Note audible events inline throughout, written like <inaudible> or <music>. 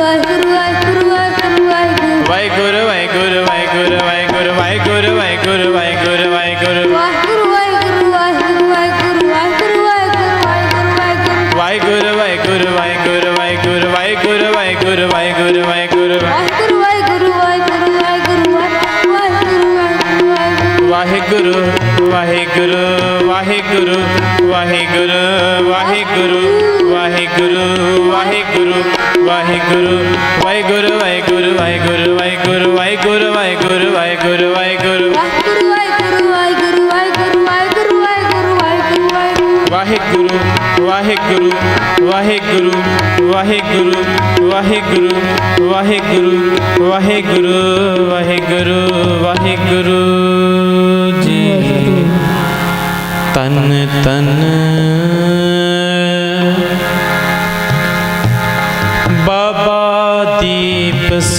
वाहेगुरु ਵਾਹਿਗੁਰੂ ਵਾਹਿਗੁਰੂ ਵਾਹਿਗੁਰੂ ਵਾਹਿਗੁਰੂ ਵਾਹਿਗੁਰੂ ਵਾਹਿਗੁਰੂ ਵਾਹਿਗੁਰੂ ਵਾਹਿਗੁਰੂ ਵਾਹਿਗੁਰੂ ਵਾਹਿਗੁਰੂ ਵਾਹਿਗੁਰੂ ਵਾਹਿਗੁਰੂ ਵਾਹਿਗੁਰੂ ਵਾਹਿਗੁਰੂ ਵਾਹਿਗੁਰੂ ਵਾਹਿਗੁਰੂ ਵਾਹਿਗੁਰੂ ਵਾਹਿਗੁਰੂ ਜੀ ਤਨ ਤਨ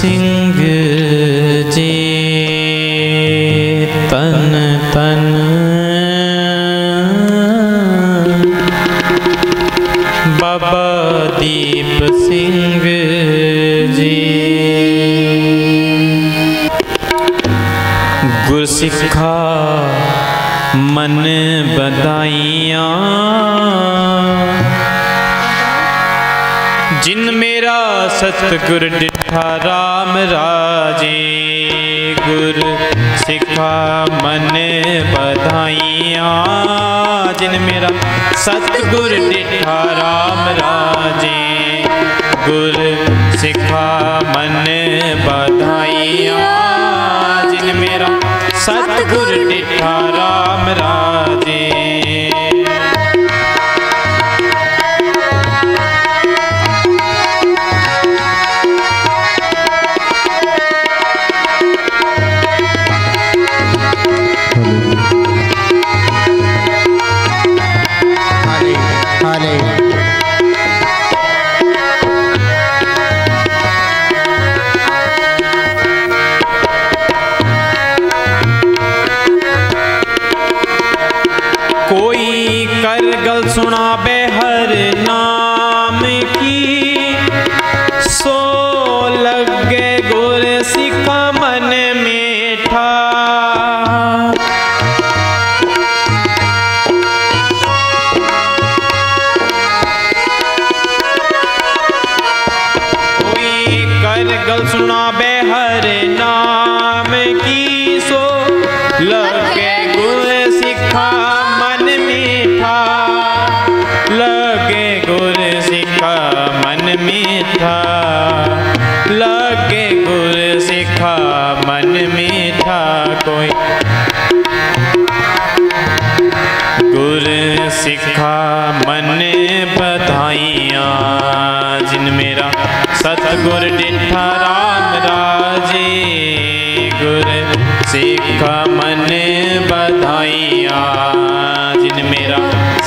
सिंह जी तन तन। बाबा दीप सिंह जी। गुरसिखा मन बदाई सतगुर निठा राम राजे, गुर सिखा मन बधाइया। जिन मेरा सतगुर निठा राम राजे, गुर सिखा मन बधाइया। जिन मेरा सतगुर निठा राम राजे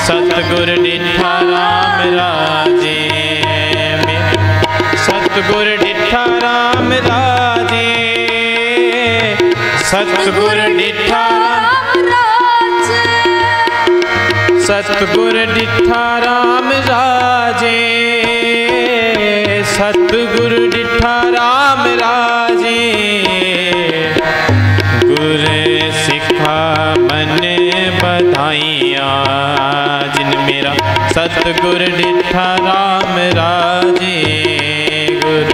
ਸਤਗੁਰ ਡਿਠਾ RAM ਰਾਜੇ ਸਤਗੁਰ ਡਿਠਾ RAM ਰਾਜੇ ਸਤਗੁਰ ਡਿਠਾ RAM ਰਾਜੇ ਸਤਗੁਰ ਡਿਠਾ RAM ਰਾਜੇ सतगुर डिठा राम राजे गुर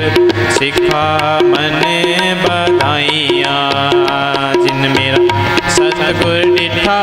सिखा मन बधाइया। जिन मेरा सतगुर डिठा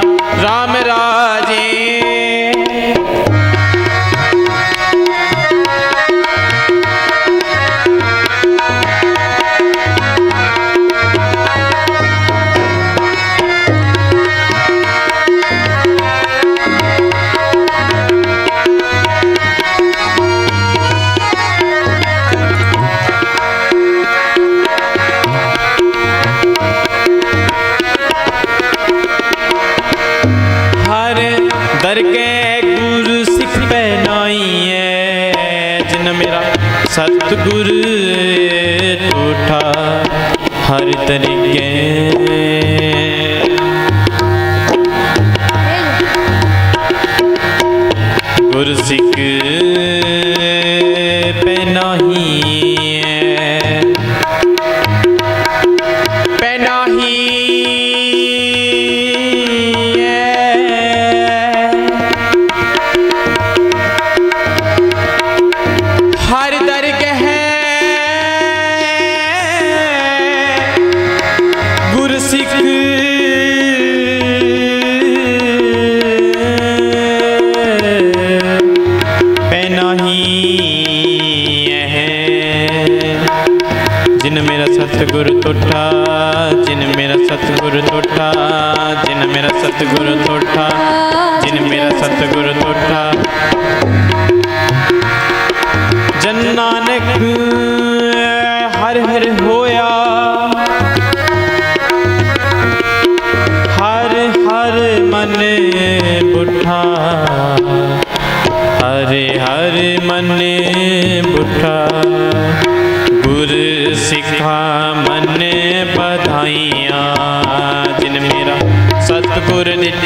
सतगुरु टूटा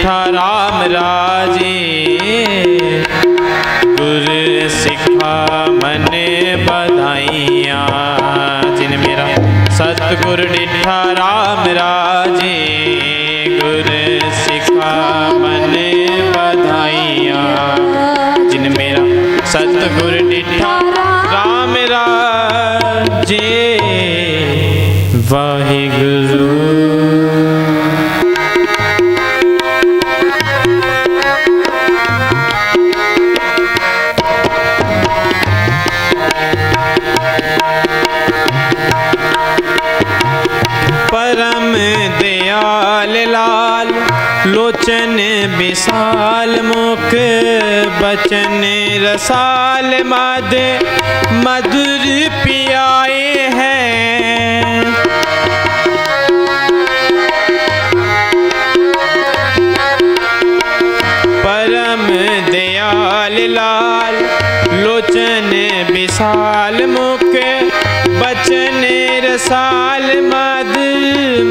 सतगुर राम राजे। गुर सिखा मन बधाइया। जिन मेरा सतगुर निठा लोचन विशाल मुख, बचन रसाल मद, मधुर पियाए हैं। परम दयाल लाल, लोचन विशाल मुख, बचन रसाल मद,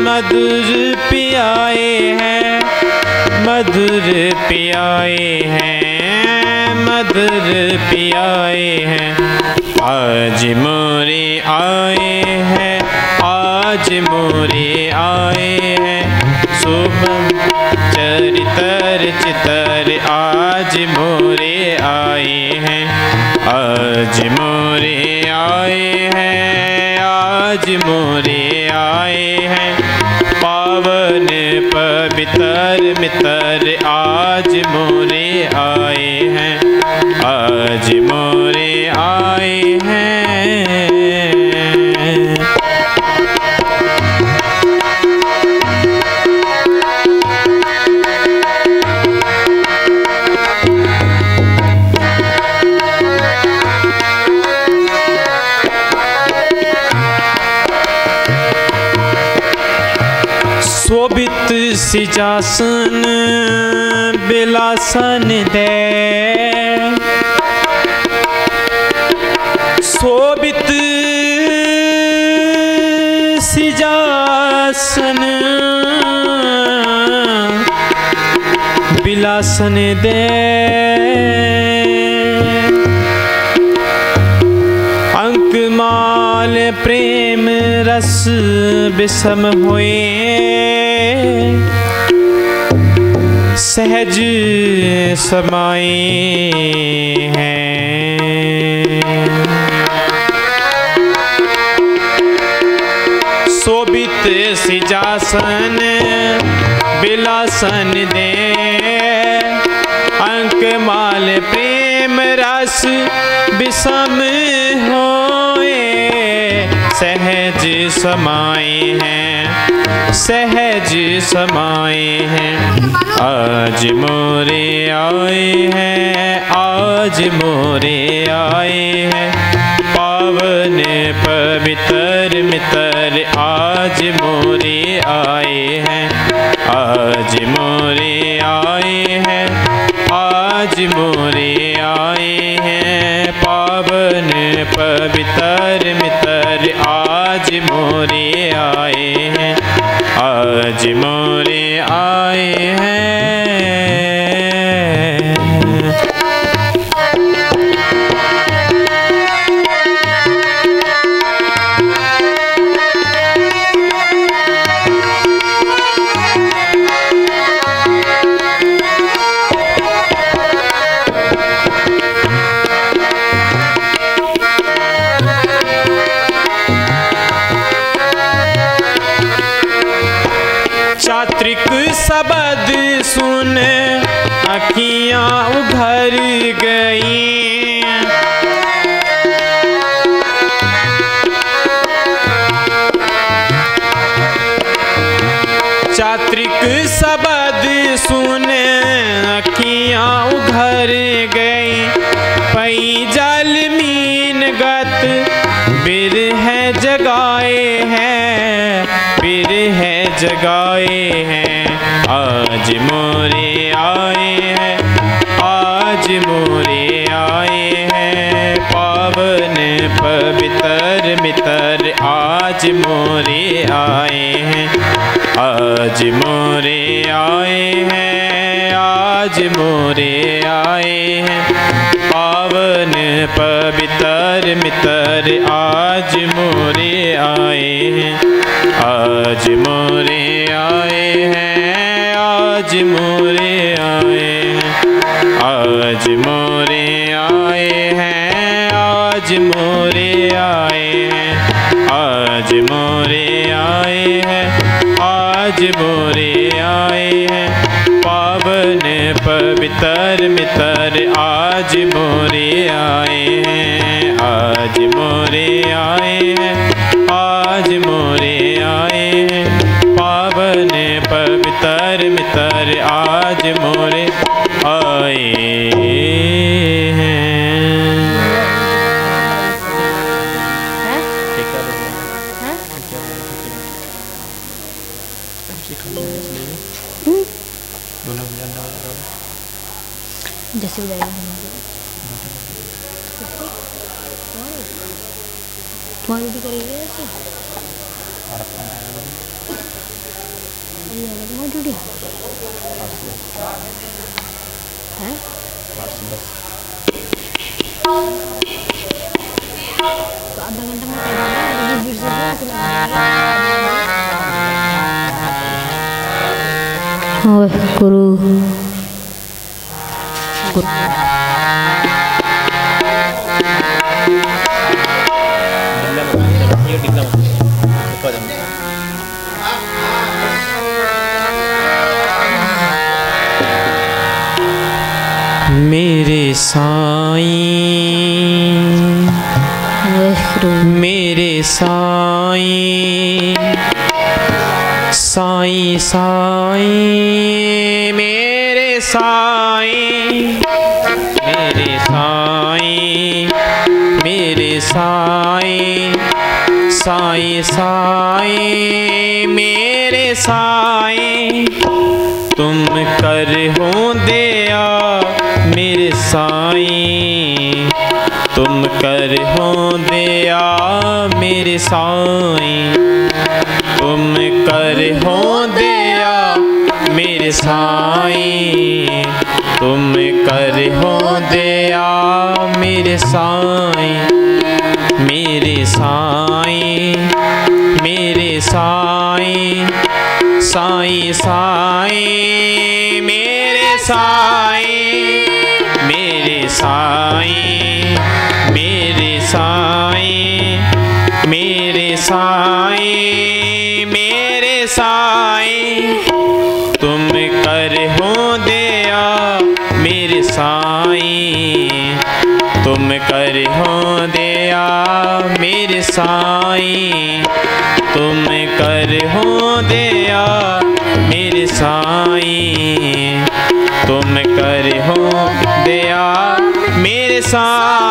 मधुर पियाए हैं। मधुर पियाए हैं, मधुर पियाए हैं। आज मोरे आए हैं, आज मोरे आए हैं। शुभम चरितर चितर आज मोरे आए हैं। आज मोरे आए हैं, आज मोरे आए हैं। मित्र आज मोरे सिजासन बिलासन दे। शोभित सिजासन बिलासन दे। अंकमाल प्रेम रस विषम हुए। समाए हैं। शोभित सिजासन बिलासन दे। अंकमाल प्रेम रस विषम होए। सहज समाए हैं। सहज समाए हैं। आज मोरे आए हैं, आज मोरे आए हैं। पावन पवित्र मित्र, आज मोरे आए हैं। आज मोरे आए हैं, आज मोरे आए हैं। पावन पवित्र मित्र, आज मोरे आए आज मोरे सुन अखियाँ उभर गई। आज मोरे आए हैं। आज मोरे आए हैं। आज मोरे आए हैं। पावन पवित्र मित्र आज मोरे आए हैं। आज मोरे आए हैं। आज मोरे आए हैं। आज मोरे पवित्र मित्र आज मोरे आए ओए गुरु मेरे साईं ओए गुरु मेरे साईं साईं साईं, मेरे साई मेरे साई मेरे साई साई, साईं, मेरे साईं। तुम कर हो दया, मेरे साई। तुम कर हो दया, मेरे साई। तुम कर हो साईं। तुम कर हो दया मेरे साई। मेरे साई मेरे साई साई साई, मेरे साई, मेरे साईं। हो दया मेरे साईं। तुम कर हो दया मेरे साईं। तुम कर हो दया मेरे साईं।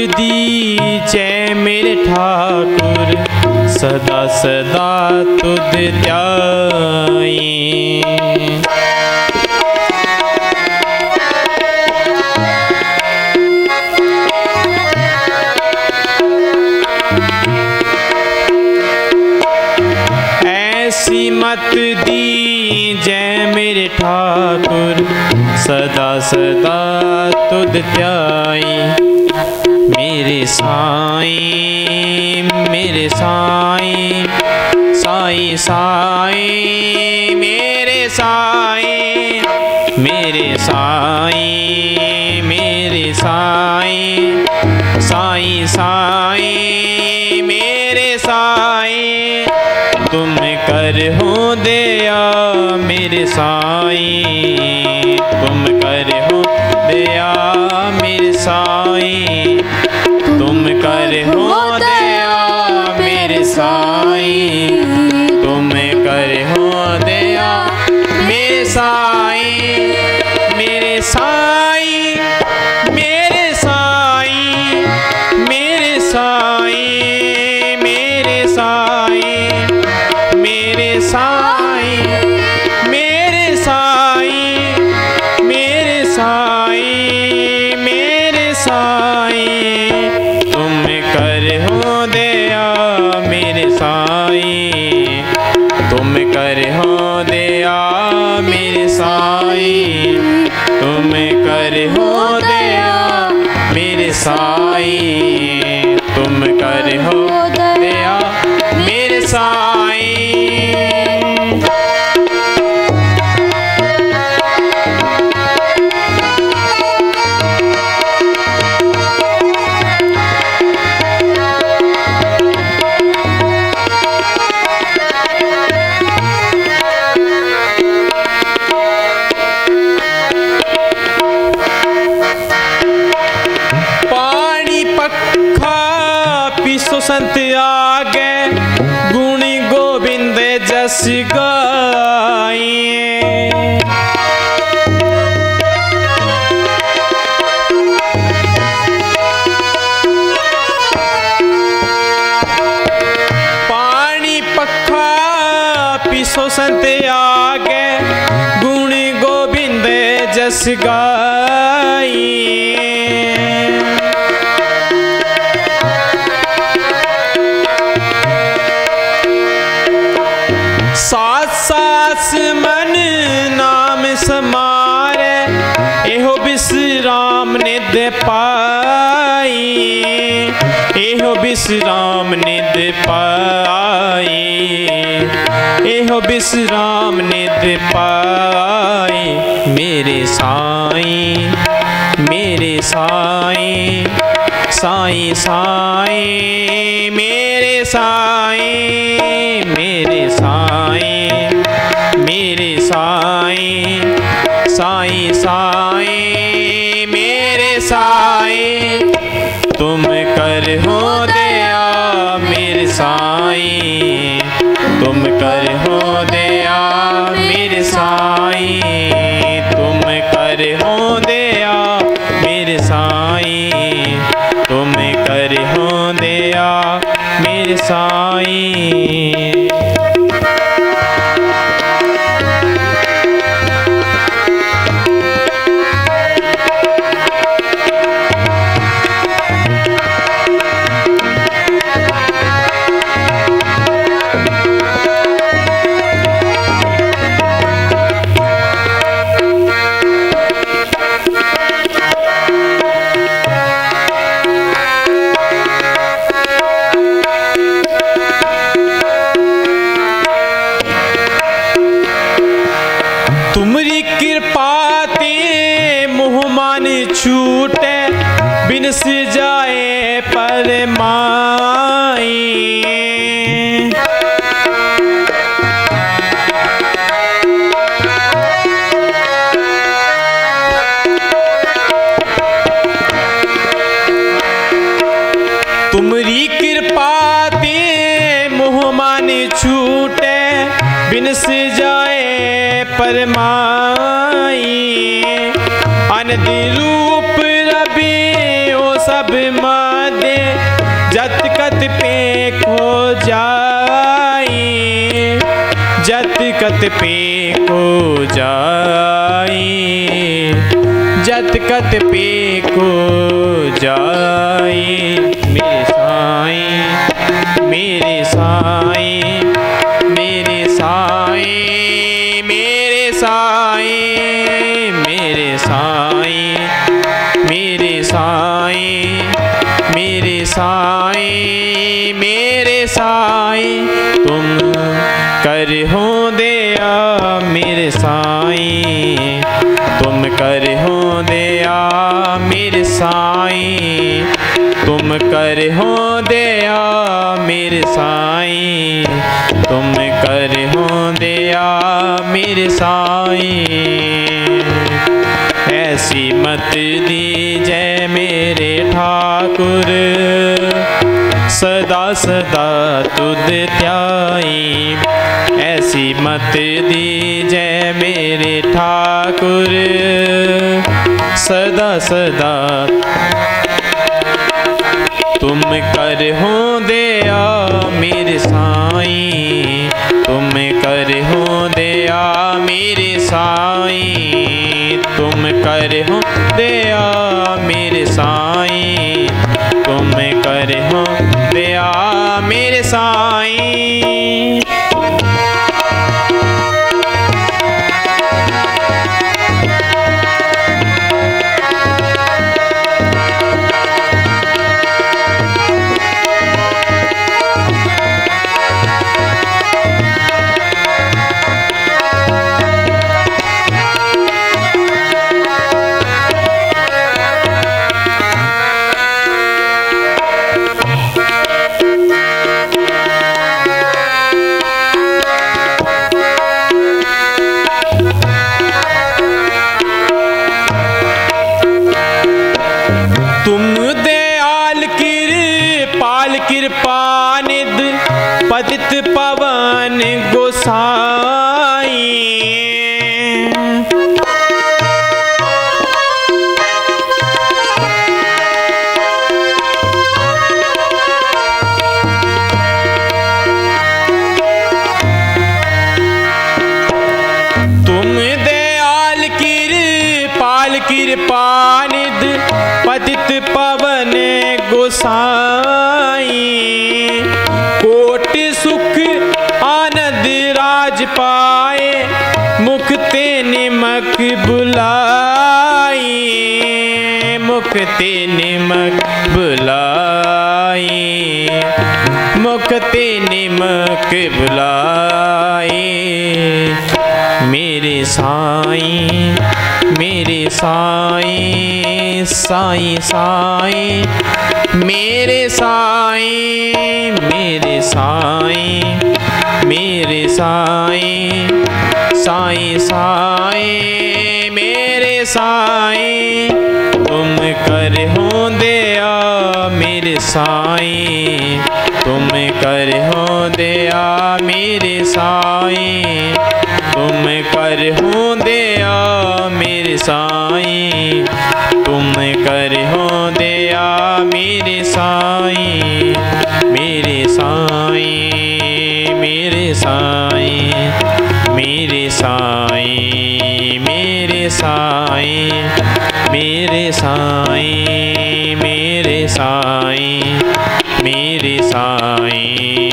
मत दीजै मेरे ठाकुर, सदा सदा तुद ऐसी मत दी जय मेरे ठाकुर, सदा सदा तुद त्याई मेरे साईं मेरे साईं साईं साईं, मेरे साईं मेरे साईं मेरे साईं साईं साईं, मेरे साईं। तुम कर हो दया मेरे साईं। जत पे को जाई जत कत पे को जा साईं। ऐसी मत दीजय मेरे ठाकुर। सदा सदा तुद त्याई। ऐसी मत दीजय मेरे ठाकुर। सदा सदा तुम कर हो दया, मेरे साईं। साईं तुम कर हो दया मेरे साईं। साईं साईं साईं, मेरे साईं मेरे साईं मेरे साईं साईं साईं, मेरे साईं, तुम कर हो दया, मेरे साईं, तुम कर हो दया, मेरे साईं, तुम कर हो दया मेरे साईं, तुम कर हो दया मेरे साईं मेरे साईं मेरे साईं मेरे साईं मेरे साईं मेरे साईं मेरे साईं मेरे साईं।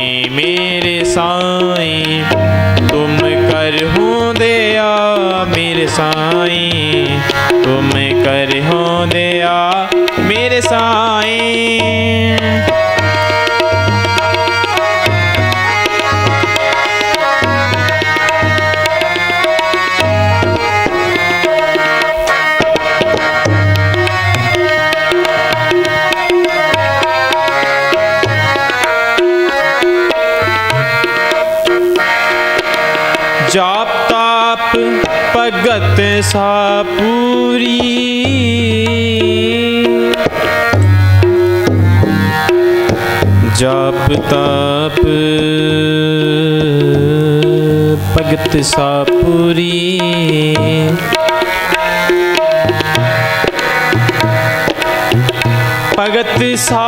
ਮਨਸਾ ਪੂਰੀ। ਜਪ ਤਪ ਭਗਤ ਸਾ ਭਗਤ ਸਾ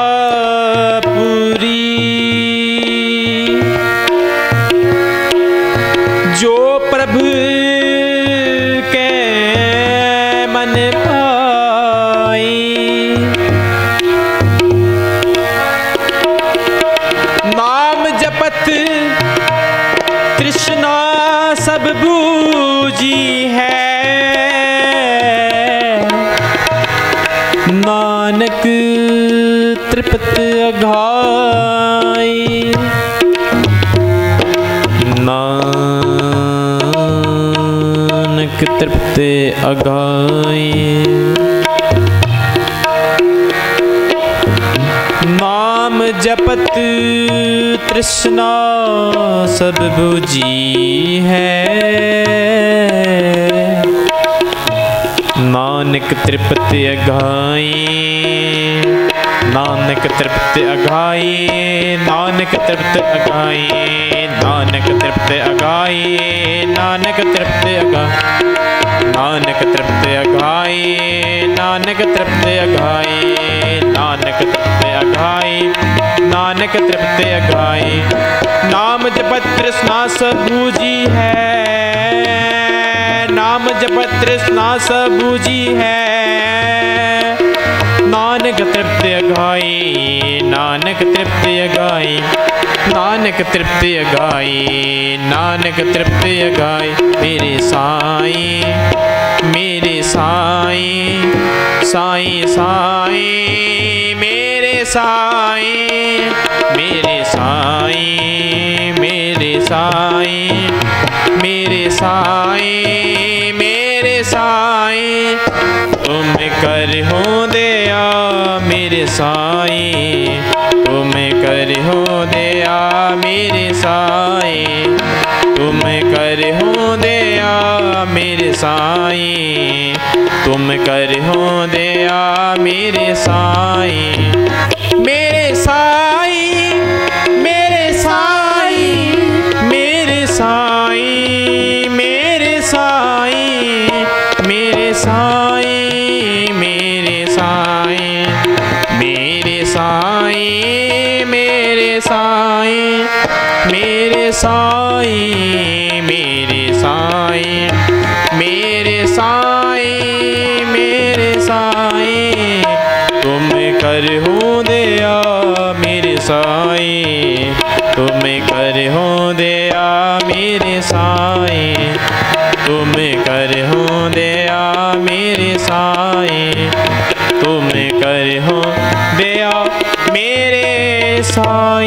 ਅਗਾਏ ਨਾਮ ਜਪਤ ਤ੍ਰਿਸ਼ਨਾ ਸਭ 부ਜੀ ਹੈ। ਨਾਨਕ ਤ੍ਰਿਪਤ ਅਗਾਏ ਨਾਨਕ ਤ੍ਰਿਪਤ ਅਗਾਏ ਨਾਨਕ ਤ੍ਰਿਪਤ ਅਗਾਏ ਨਾਨਕ ਤ੍ਰਿਪਤ ਅਗਾਏ ਨਾਨਕ तृप्ति नानक तृप्ति अघाई नानक तृप्ति अघाई नानक तृप्ति अघाई नानक तृप्ति अघाई नाम जपत तृष्णा सबूजी है। नाम जपत तृष्णा सबूजी है। नानक तृप्ति अघाई नानक तृप्ति अघाई नानक तृप्ति अघाई नानक तृप्ति अघाई मेरे साई मेरे साई साई साई, मेरे साई मेरे साई मेरे साई मेरे साई मेरे साई, तुम कर हो दया मेरे साई, तुम कर हो कर हो दया मेरे साई। तुम कर हो दया मेरे साई। मेरे साई সার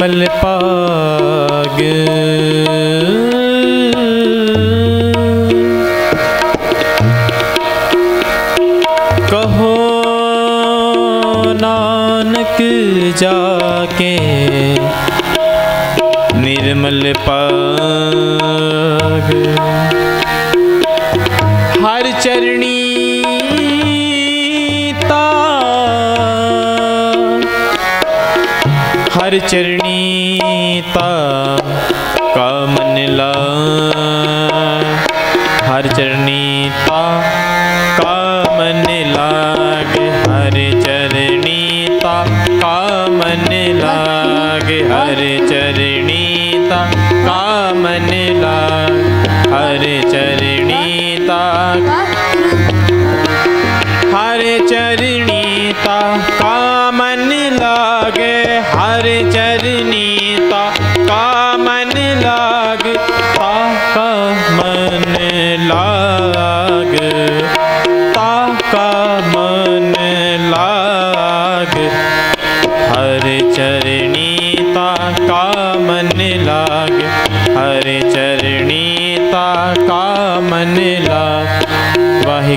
mal चरणी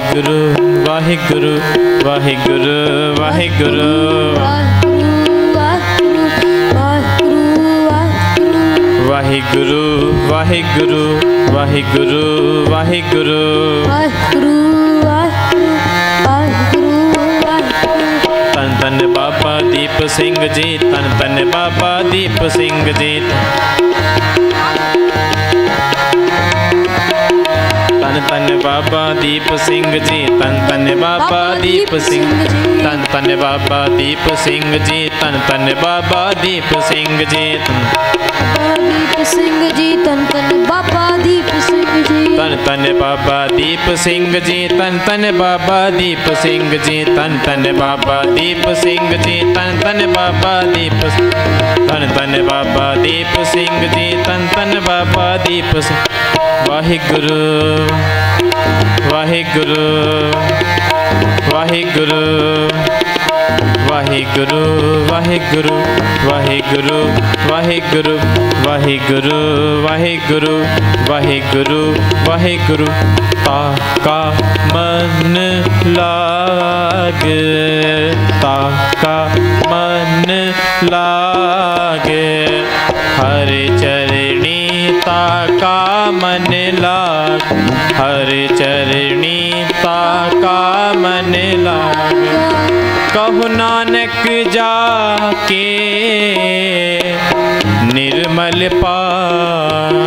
वाहिगुरु वाहिगुरु वाहिगुरु वाहिगुरु वाहिगुरु वाहिगुरु वाहिगुरु वाहिगुरु तन तन बाबा दीप सिंह जी तन तन बाबा दीप सिंह जी तन तन बाबा दीप सिंह जी तन तन बाबा दीप सिंह तन तन बाबा दीप सिंह जी तन तन बाबा दीप सिंह जी तन दीप सिंह जी तन तन बाबा दीप सिंह जी तन तन बाबा दीप सिंह जी तन तन बाबा दीप सिंह जी तन तन बाबा दीप सिंह जी तन तन बाबा दीप तन तन बाबा दीप सिंह जी तन तन बाबा दीप सिंह वाहिगुरु वाहिगुरु वाहिगुरु वाहिगुरु वाहिगुरु वाहिगुरु वाहिगुरु वाहिगुरु वाहिगुरु वाहिगुरु वाहिगुरु ता का मन लाग ता का मन लाग मन लाग हर चरणी ता का मन लाग। कहु नानक जाके निर्मल पार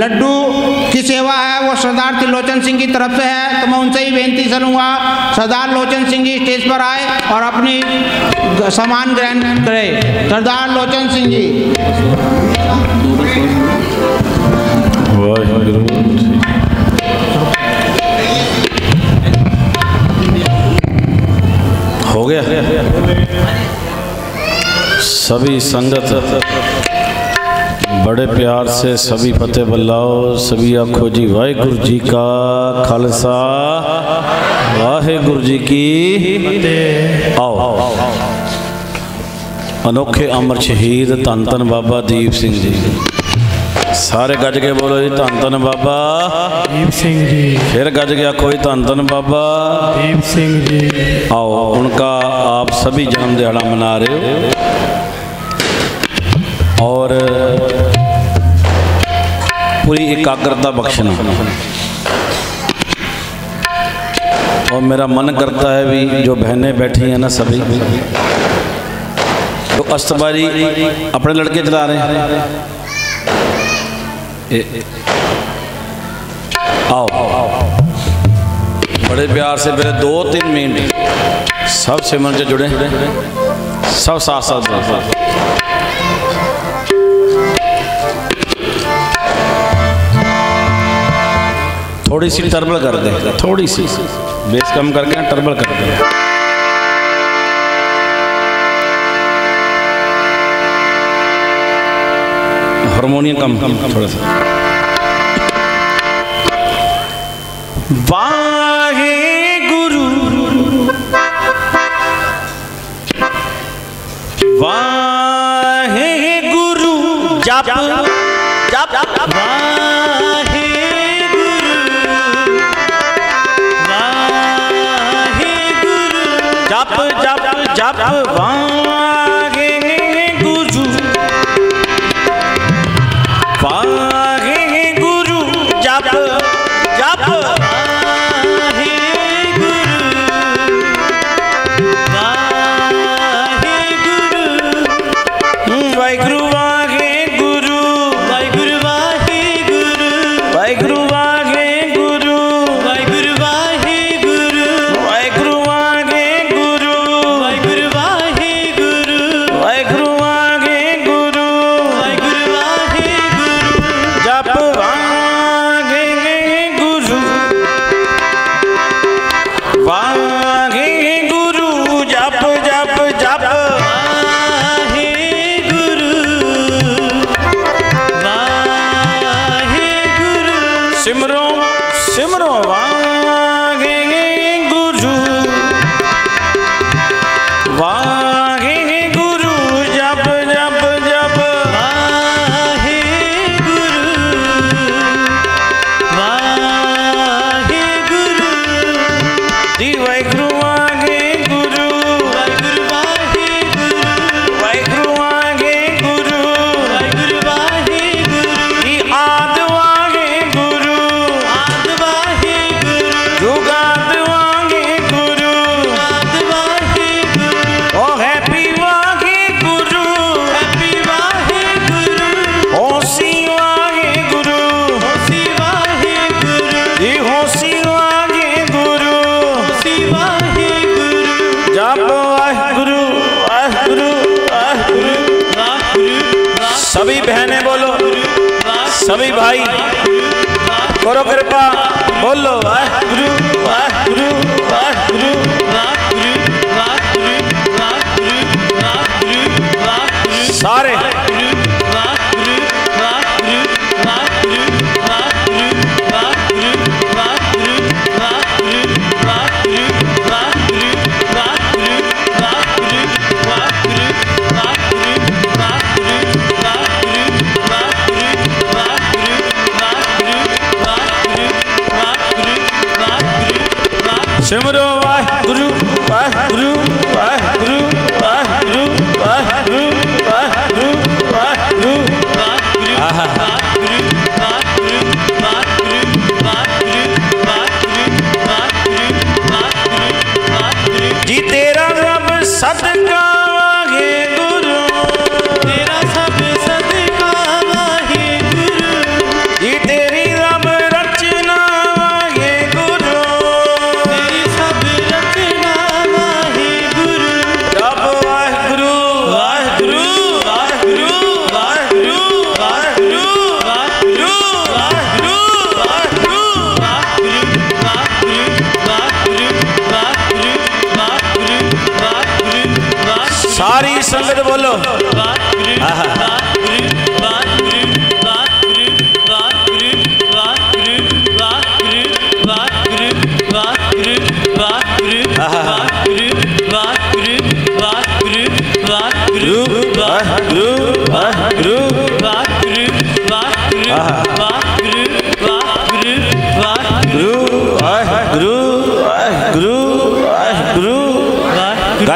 लड्डू की सेवा है, वो सरदार त्रिलोचन सिंह की तरफ़ से है तो मैं उनसे ही बेनती करूँगा, सरदार लोचन सिंह जी स्टेज पर आए और अपनी सामान ग्रहण करें। सरदार लोचन सिंह जी। हो गया। सभी संगत बड़े प्यार से सभी फतेह बल्लाओ सभी आखो जी वाहेगुरु जी का खालसा। वाहेगुरु जी की आओ। अनोखे अमर शहीद धन धन बाबा दीप सिंह जी। सारे गज के बोलो जी धन धन बाबा। दीप सिंह जी। फिर गज के आखो धन धन बाबा। दीप सिंह जी। आओ उनका आप सभी जन्म दिहाड़ा मना रहे हो। और पूरी एकाग्रता बख्शना। और मेरा मन करता है भी जो बहनें बैठी हैं ना सभी तो अस्तबारी अपने लड़के चला रहे हैं। आओ। बड़े प्यार से मेरे दो तीन मिनट सब सिमर से जुड़े। सब साथ साथ। बोलो। थोड़ी सी टर्बल कर दे। थोड़ी सी बेस कम करके टर्बल कर दे। हारमोनियम कम कम थोड़ा सा वाहे गुरु। वाहे।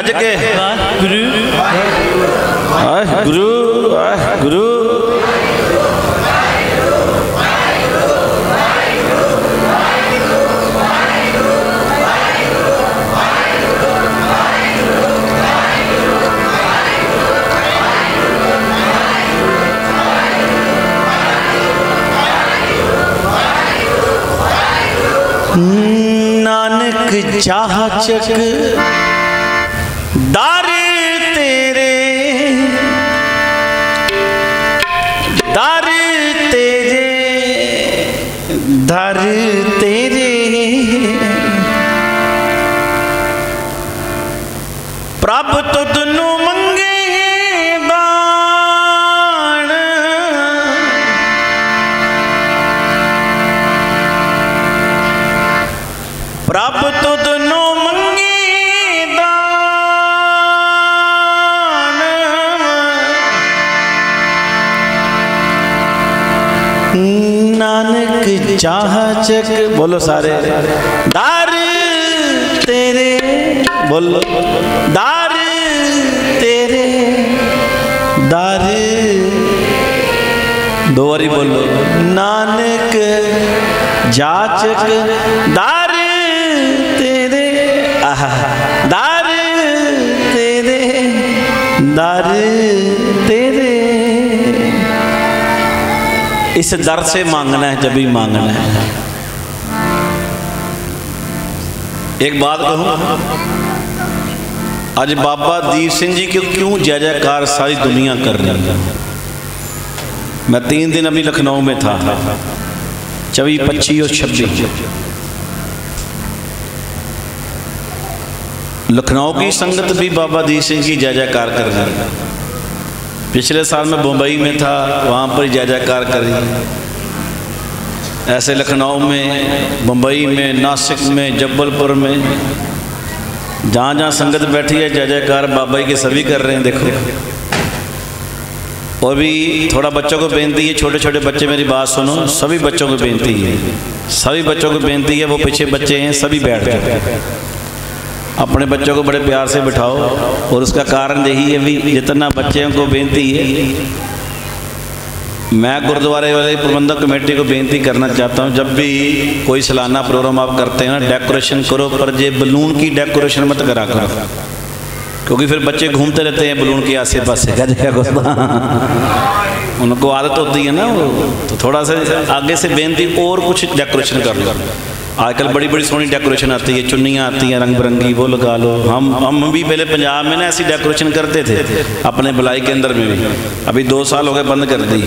गज के। वाह गुरु गुरु नानक चाचक दार चाह चक। बोलो सारे। दार तेरे। बोलो। दार तेरे। दार। दो बारी बोलो नानक जाचक। दार तेरे। आह। दार तेरे। दार इस दर से मांगना है, जब भी मांगना है। एक बात कहूँ, आज बाबा दीप सिंह जी की क्यों जय जयकार सारी दुनिया कर रही है? मैं तीन दिन अभी लखनऊ में था, चौबीस, पच्चीस और छब्बीस। लखनऊ की संगत भी बाबा दीप सिंह की जय जयकार कर रही है। पिछले साल मैं मुंबई में था, वहाँ पर जय जयकार करी। ऐसे लखनऊ में मुंबई में, नासिक में, जबलपुर में जहाँ जहाँ संगत बैठी है जय जयकार बाबा जी के सभी कर रहे हैं, देखो। और भी थोड़ा बच्चों को बेनती है छोटे छोटे बच्चे, मेरी बात सुनो, सभी बच्चों को बेनती है। सभी बच्चों को बेनती है, वो पीछे बच्चे हैं, सभी बैठ जाए अपने बच्चों को बड़े प्यार से बिठाओ। और उसका कारण यही है भी जितना बच्चों को बेनती है मैं गुरुद्वारे वाले प्रबंधक कमेटी को बेनती करना चाहता हूँ जब भी कोई सालाना प्रोग्राम आप करते हैं ना डेकोरेशन करो पर ये बलून की डेकोरेशन मत करा करो। क्योंकि फिर बच्चे घूमते रहते हैं बलून के आसे पास <laughs> उनको आदत होती है ना वो तो थोड़ा सा आगे से बेनती और कुछ डेकोरेशन कर लो। आजकल बड़ी बड़ी सोहनी डेकोरेशन आती है, चुन्नियाँ आती हैं रंग बिरंगी वो लगा लो। हम हम भी पहले पंजाब में ना ऐसी डेकोरेशन करते थे, अपने भलाई के अंदर में भी। अभी दो साल हो गए बंद कर दी।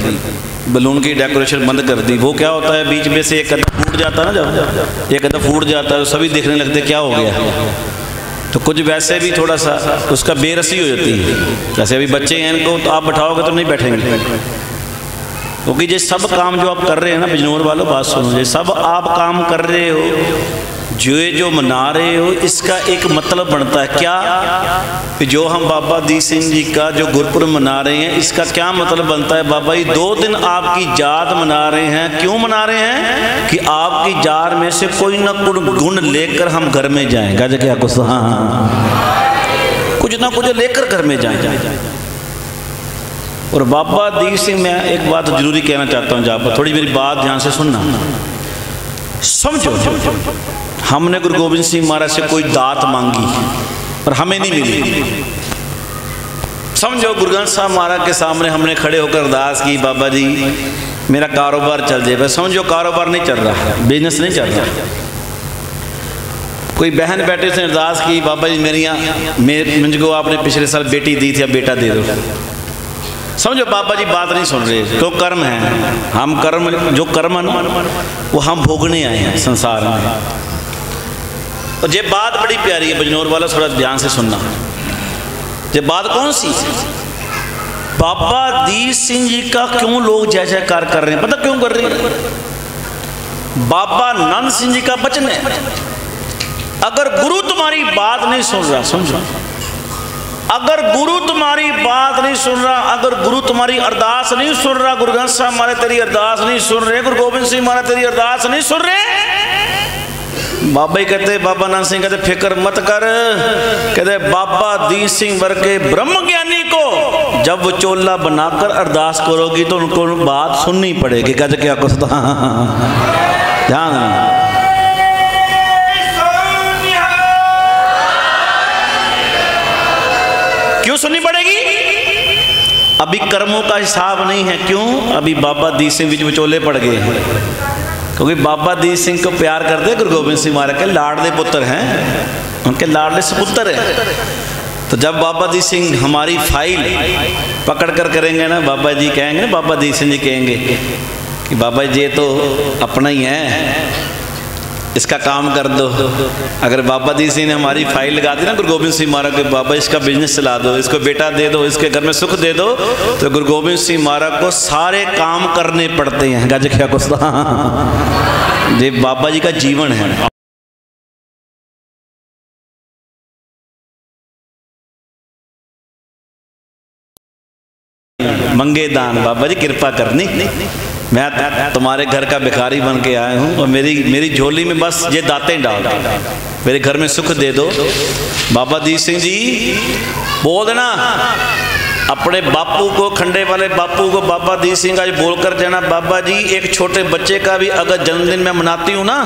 बलून की डेकोरेशन बंद कर दी। वो क्या होता है, बीच में से एक कदम फूट जाता है ना जब, एक कदम फूट जाता है, सभी देखने लगते क्या हो गया? तो कुछ वैसे भी थोड़ा सा, उसका बेरसी हो जाती है। जैसे अभी बच्चे हैं इनको तो आप बैठाओगे तो नहीं बैठेंगे। क्योंकि ये सब काम जो आप कर रहे हैं ना बिजनौर वालों, बात सुनो ये सब आप काम कर रहे हो, जो ये जो मना रहे हो, इसका एक मतलब बनता है। क्या? कि जो हम बाबा दीप सिंह जी का जो गुरपुरब मना रहे हैं, इसका क्या मतलब बनता है? बाबा जी, दो दिन आपकी जात मना रहे हैं। क्यों मना रहे हैं? कि आपकी जार में से कोई ना कोई गुण लेकर हम घर में जाएँ। गज क्या कुछ हाँ हाँ। कुछ ना कुछ लेकर घर में जाएँ। और बाबा दीप सिंह, मैं एक बात ज़रूरी कहना चाहता हूँ जहाँ पर थोड़ी मेरी बात ध्यान से सुनना। समझो, हमने गुरु गोविंद सिंह महाराज से कोई दात मांगी पर हमें नहीं मिली। समझो, गुरु ग्रंथ साहब महाराज के सामने हमने खड़े होकर अरदास की, बाबा जी, मेरा कारोबार चल जाए। समझो, कारोबार नहीं चल रहा बिज़नेस नहीं चल रहा। कोई बहन बैठे से अरदास की, बाबा जी मेरे, मुझको आपने पिछले साल बेटी दी थी, अब बेटा दे दो। समझो बाबा जी बात नहीं सुन रहे तो कर्म है। हम कर्म, जो कर्म वो हम भोगने आए हैं संसार में। और ये बात बड़ी प्यारी है, बजनौर वाला, थोड़ा ध्यान से सुनना। ये बात कौन सी? बाबा दीप सिंह जी का क्यों लोग जय जयकार कर रहे हैं? पता क्यों कर रहे हैं? बाबा नंद सिंह जी का वचन है। अगर गुरु तुम्हारी बात नहीं सुन रहा, समझो। अगर गुरु तुम्हारी बात नहीं सुन रहा, अगर गुरु तुम्हारी अरदास नहीं सुन रहा, गुरु ग्रंथ साहब मारे तेरी अरदास नहीं सुन रहे, गुरु गोबिंद सिंह मारे तेरी अरदास नहीं सुन रहे। बाबा ही कहते, बाबा नानक सिंह कहते, फ़िक्र मत कर। कहते, बाबा दीन सिंह वर्गे ब्रह्म ज्ञानी को जब वो चोला बनाकर अरदास करोगी तो उनको बात सुननी पड़ेगी। गज क्या कुछ <laughs> ध्यान अभी कर्मों का हिसाब नहीं है, क्यों? अभी बाबा दीप सिंह बीच विचोले पड़ गए हैं। क्योंकि बाबा दीप सिंह को प्यार करते गुरु गोबिंद सिंह महाराज के लाडले पुत्र हैं। उनके लाडले सुपुत्र हैं। तो जब बाबा दी सिंह हमारी फ़ाइल पकड़ कर करेंगे ना, बाबा जी कहेंगे, बाबा दी सिंह जी कहेंगे कि बाबा जी, ये तो अपना ही है। इसका काम कर दो। अगर बाबा जी सिंह ने हमारी फ़ाइल लगा दी ना, गुरु गोबिंद सिंह महाराज के बाबा, इसका बिज़नेस चला दो, इसको बेटा दे दो, इसके घर में सुख दे दो तो गुरु गोबिंद सिंह महाराज को सारे काम करने पड़ते हैं। गज क्या कुछ ये बाबा जी का जीवन है। मंगे दान बाबा जी, कृपा करनी। मैं तुम्हारे घर का भिखारी बन के आया हूँ और मेरी मेरी झोली में बस ये दातें डाल मेरे घर में सुख दे दो। बाबा दीप सिंह जी, बोल देना। अपने बापू को, खंडे वाले बापू को बाबा दीप सिंह आज बोलकर जाना, बाबा जी, एक छोटे बच्चे का भी अगर जन्मदिन मैं मनाती हूँ ना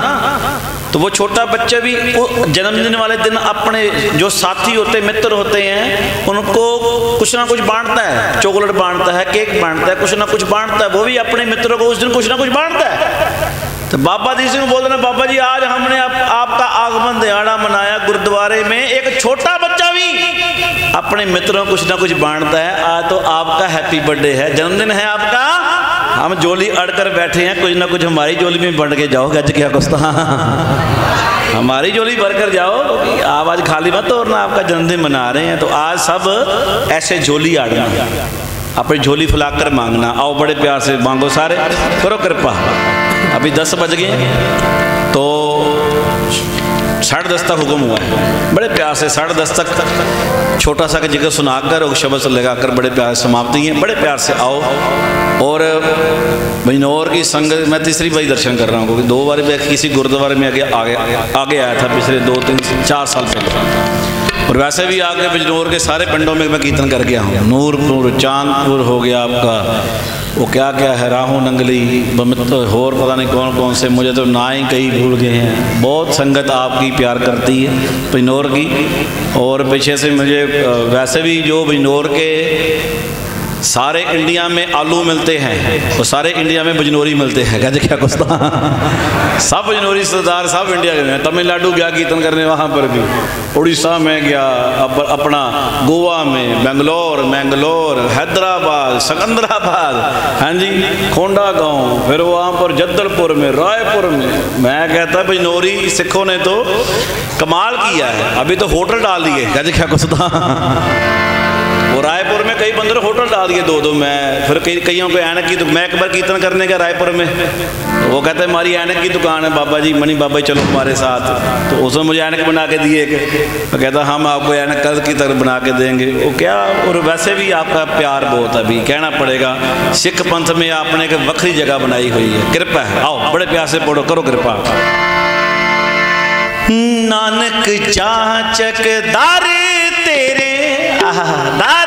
तो वो छोटा बच्चा भी जन्मदिन वाले दिन अपने जो साथी होते, मित्र होते हैं, उनको कुछ ना कुछ बांटता है। चॉकलेट बांटता है, केक बांटता है, कुछ ना कुछ बांटता है, वो भी अपने मित्रों को उस दिन कुछ ना कुछ बांटता है। तो बाबा जी सिंह बोल रहे बाबा जी आज हमने आप, आपका आगमन दिहाड़ा मनाया गुरुद्वारे में। एक छोटा बच्चा भी अपने मित्रों कुछ ना कुछ बांटता है। आज तो आपका हैप्पी बर्थडे है। जन्मदिन है आपका। हम जोली अड़कर बैठे हैं। कुछ ना कुछ हमारी जोली में बढ़ के जाओ गज क्या कुछ <laughs> हमारी जोली भर कर जाओ। आप आज खाली मत और ना आपका जन्मदिन मना रहे हैं। तो आज सब ऐसे झोली आड़ना। अपनी झोली फुलाकर मांगना। आओ बड़े प्यार से मांगो सारे। करो कृपा। अभी दस बज गए तो साढ़े दस तक हुक्म हुआ है। बड़े प्यार से साढ़े दस तक छोटा सा ज़िक्र सुनाकर और शब्द लगाकर बड़े प्यार से समाप्ति है। बड़े प्यार से आओ। और बिजनौर की संगत, मैं तीसरी बार दर्शन कर रहा हूँ, क्योंकि दो बार मैं किसी गुरुद्वारे में आगे आगे आगे आया था पिछले दो, तीन, चार साल पहले। और वैसे भी आगे बिजनौर के सारे पिंडों में मैं कीर्तन कर गया हूँ। नूरपुर, चांदपुर हो गया आपका। वो क्या क्या है? राहू नंगली, बमित और पता नहीं कौन कौन से। मुझे तो ना ही कई भूल गए हैं। बहुत संगत आपकी प्यार करती है बिजनौर की। और पीछे से मुझे वैसे भी जो बिजनौर के सारे इंडिया में आलू मिलते हैं तो सारे इंडिया में बजनौरी मिलते हैं। क्या क्या कुछ सब बजनौरी सरदार सब इंडिया के तमिलनाडु गया कीर्तन करने वहाँ पर भी। उड़ीसा में गया अप, अपना गोवा में बेंगलोर मैंगलोर हैदराबाद सिकंदराबाद। हाँ जी खोंडा गाँव फिर वहाँ पर जद्दलपुर में रायपुर में। मैं कहता बजनौरी सिखों ने तो कमाल किया है। अभी तो होटल डाल दिए। क्या क्या कुछ वो रायपुर में कई बंदर होटल डाल दिए दो दो मैं। फिर कई, कईयों को ऐनक की तो मैं एक बार कीर्तन करने गया रायपुर में। तो वो कहते हैं हमारी ऐनक की दुकान है, बाबा जी, मनी बाबा जी, चलो हमारे साथ। तो उसने मुझे ऐनक बना के दिए मैं कहता, हम आपको ऐनक कल की तरह बना के देंगे। वो क्या, और वैसे भी आपका प्यार बहुत अभी, कहना पड़ेगा। सिख पंथ में आपने एक वक्री जगह बनाई हुई है, कृपा है। आओ, बड़े प्यार से पढ़ो, करो कृपा। नानक चाचक दार तेरे दर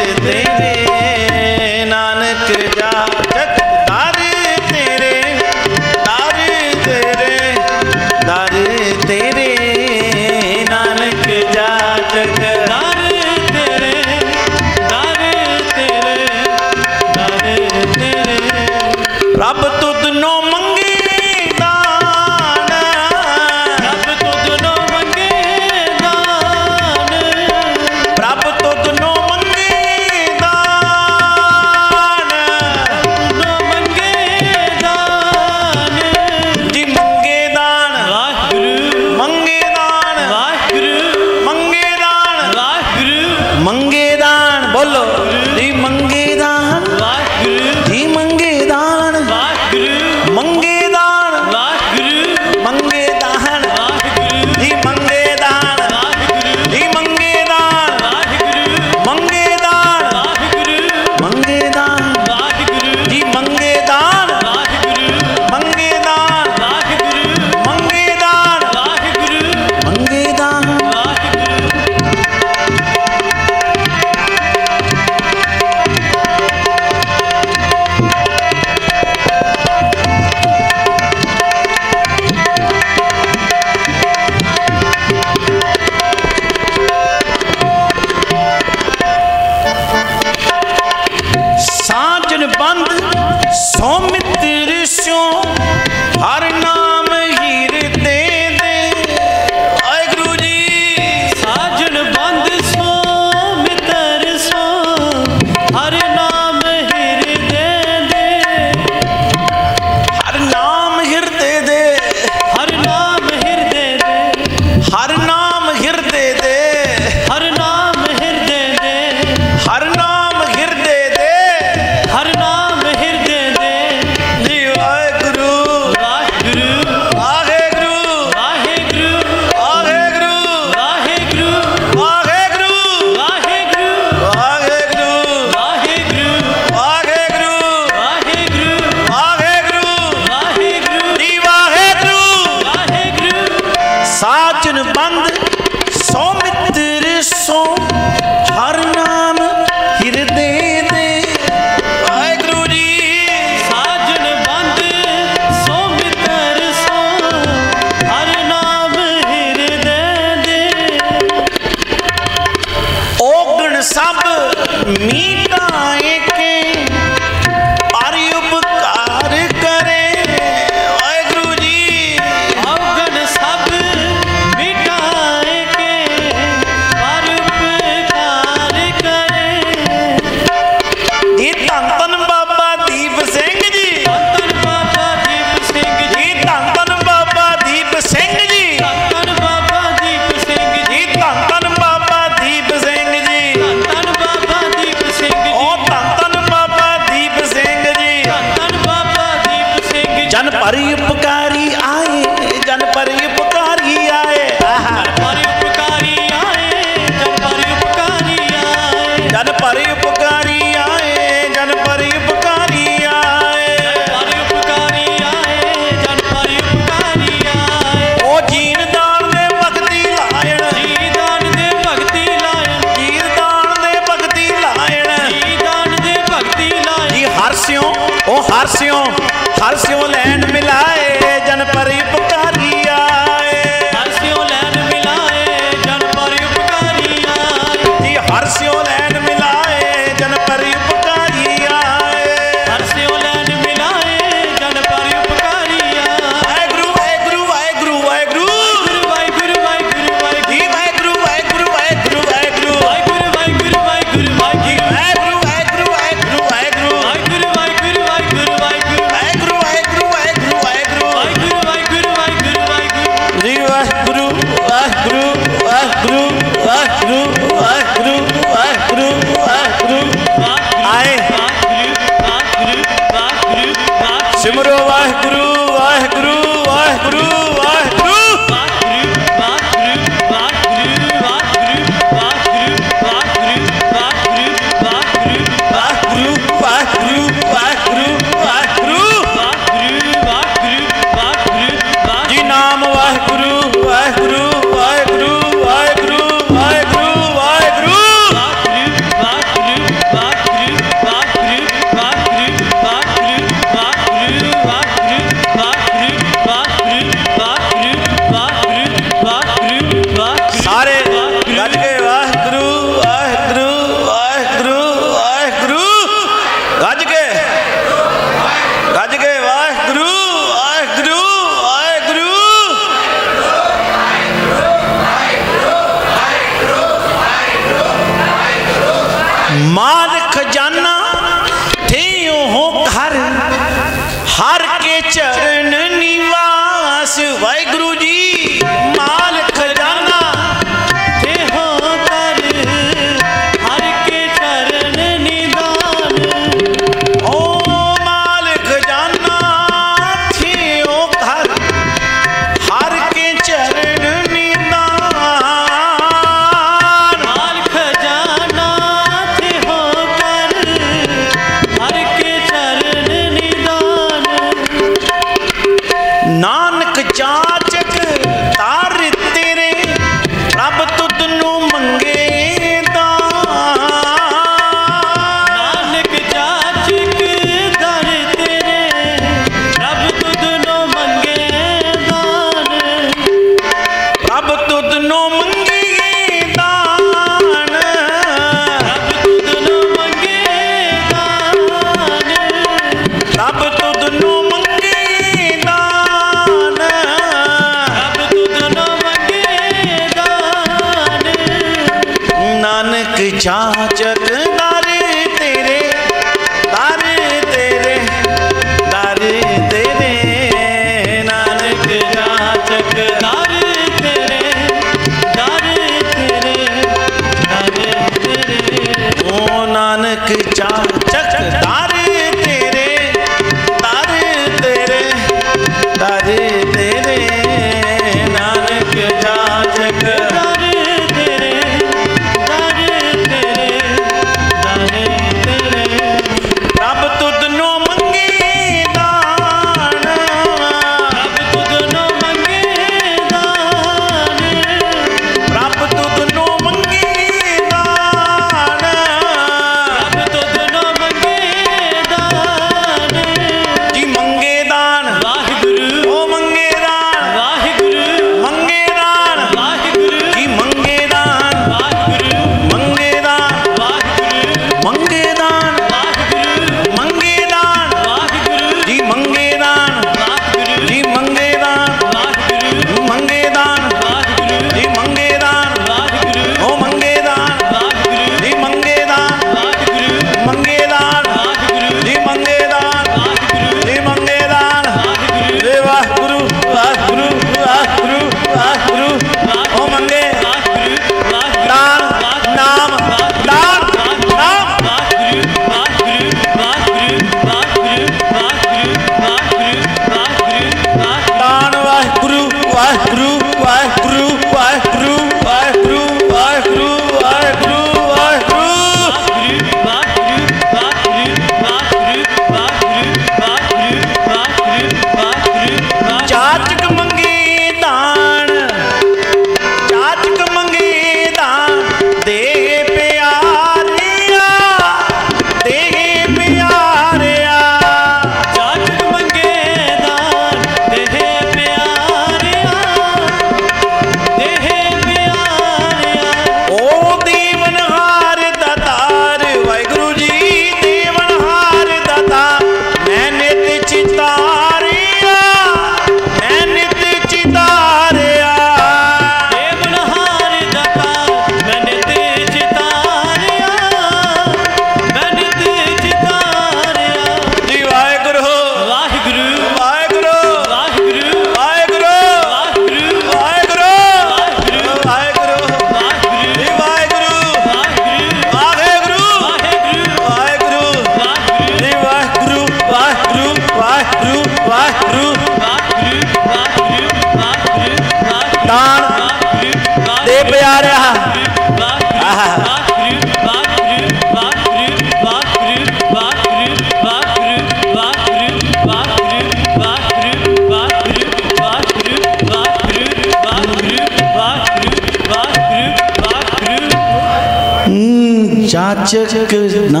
चकना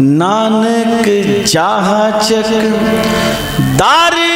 नानक चाह चक। दारी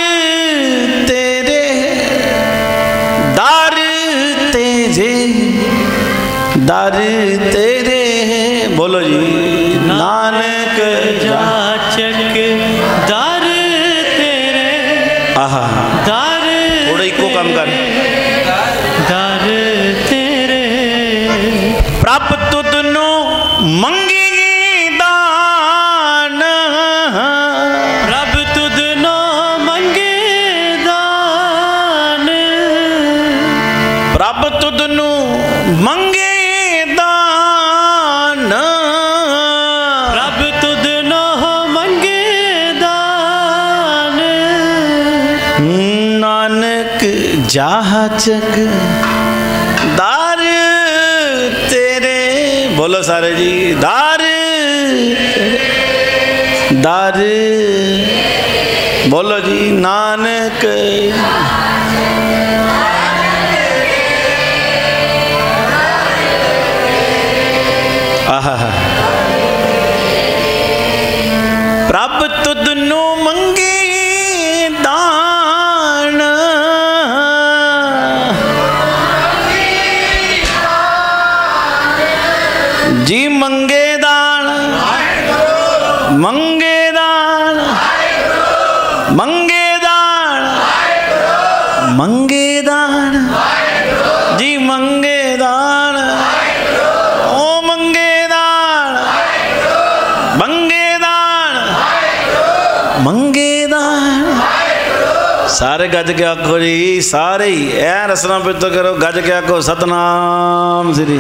चक दार तेरे बोलो सारे जी दार। दार बोलो जी नानक। ਸਾਰੇ ਗੱਜ ਕੇ ਆਖੋ ਜੀ ਸਾਰੇ ਹੀ ਐ ਰਸਨਾ ਪਿੱਤ ਕਰੋ ਗੱਜ ਕੇ ਆਖੋ ਸਤਨਾਮ ਸ੍ਰੀ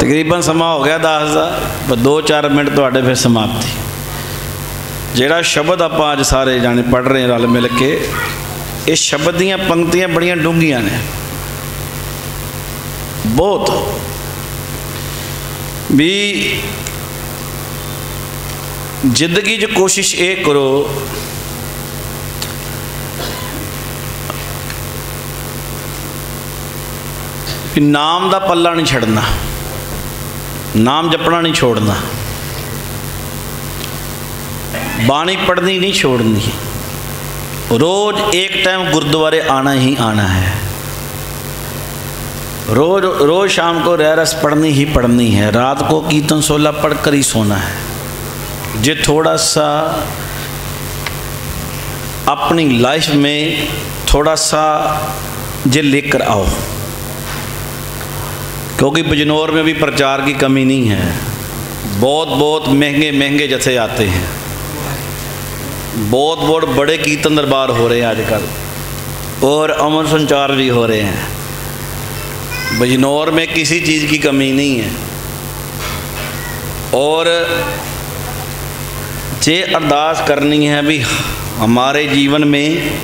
ਤਕਰੀਬਨ ਸਮਾਂ ਹੋ ਗਿਆ 10 ਦਾ ਪਰ 2-4 ਮਿੰਟ ਤੁਹਾਡੇ ਫਿਰ ਸਮਾਪਤੀ ਜਿਹੜਾ ਸ਼ਬਦ ਆਪਾਂ ਅੱਜ ਸਾਰੇ ਜਾਣੇ ਪੜ ਰਹੇ ਹਾਂ ਰਲ ਮਿਲ ਕੇ ਇਹ ਸ਼ਬਦ ਦੀਆਂ ਪੰਕਤੀਆਂ ਬੜੀਆਂ ਡੂੰਘੀਆਂ ਨੇ ਬਹੁਤ ਵੀ ਜ਼ਿੰਦਗੀ 'ਚ ਕੋਸ਼ਿਸ਼ ਇਹ ਕਰੋ ਕਿ ਨਾਮ ਦਾ ਪੱਲਾ ਨਹੀਂ ਛੱਡਣਾ ਨਾਮ ਜਪਣਾ ਨਹੀਂ ਛੋੜਨਾ ਬਾਣੀ ਪੜ੍ਹਨੀ ਨਹੀਂ ਛੋੜਨੀ रोज एक टाइम गुरुद्वारे आना ही आना है रोज रोज शाम को रहरस पढ़नी ही पढ़नी है रात को कीर्तन सोलह पढ़ कर ही सोना है जे थोड़ा सा अपनी लाइफ में थोड़ा सा जे लेकर आओ क्योंकि बिजनौर में भी प्रचार की कमी नहीं है। बहुत बहुत महँगे महँगे जथे आते हैं। बहुत बहुत बड़े कीर्तन दरबार हो रहे हैं आजकल। और अमर संचार भी हो रहे हैं। बिजनौर में किसी चीज़ की कमी नहीं है। और जे अरदास करनी है भी हमारे जीवन में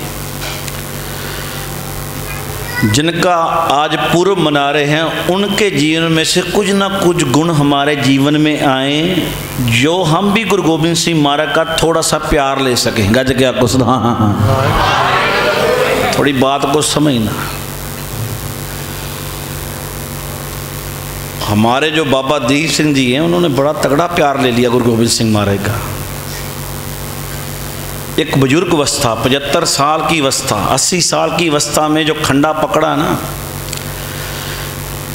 जिनका आज पूर्व मना रहे हैं, उनके जीवन में से कुछ ना कुछ गुण हमारे जीवन में आए, जो हम भी गुरु गोविंद सिंह महाराज का थोड़ा सा प्यार ले सकें। गज क्या कुछ हाँ हाँ हाँ। थोड़ी बात को समझना। हमारे जो बाबा दीप सिंह जी हैं, उन्होंने बड़ा तगड़ा प्यार ले लिया गुरु गोविंद सिंह महाराज का। एक बुज़ुर्ग अवस्था, पचहत्तर साल की अवस्था, अस्सी साल की अवस्था में जो खंडा पकड़ा ना,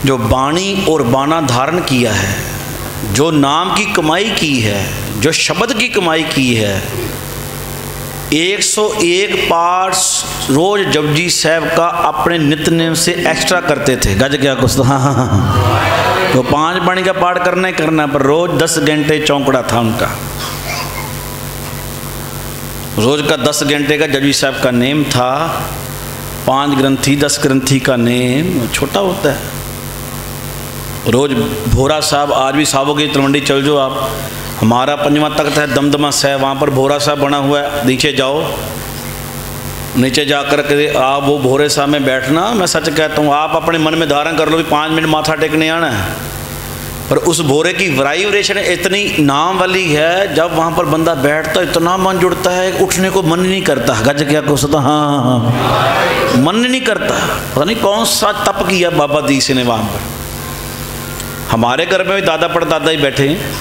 जो बाणी और बाना धारण किया है, जो नाम की कमाई की है, जो शब्द की कमाई की है 101 पार्ट रोज जपजी साहब का अपने नित्यनेम से एक्स्ट्रा करते थे। गज क्या कुछ हाँ हाँ हाँ तो पाँच बाणी का पाठ करना ही करना, पर रोज दस घंटे चौंकड़ा था उनका। रोज का दस घंटे का जजवी साहब का नेम था, पाँच ग्रंथी, दस ग्रंथी का नेम, छोटा होता है। रोज भोरा साहब, आज भी साहबों की तलवंडी चल जाओ आप। हमारा पंजवा तख्त है दमदमा साहब, वहाँ पर भोरा साहब बना हुआ है, नीचे जाओ। नीचे जाकर के आप वो भोरे साहब में बैठना, मैं सच कहता हूँ, आप अपने मन में धारण कर लो भी पाँच मिनट माथा टेकने आना है। पर उस भोरे की वाइब्रेशन इतनी नाम वाली है, जब वहाँ पर बंदा बैठता इतना मन जुड़ता है, उठने को मन नहीं करता। गज क्या को सदा हाँ हाँ हाँ मन नहीं करता। पता नहीं कौन सा तप किया बाबा दी ने वहाँ पर। हमारे घर में भी दादा परदादा ही बैठे हैं।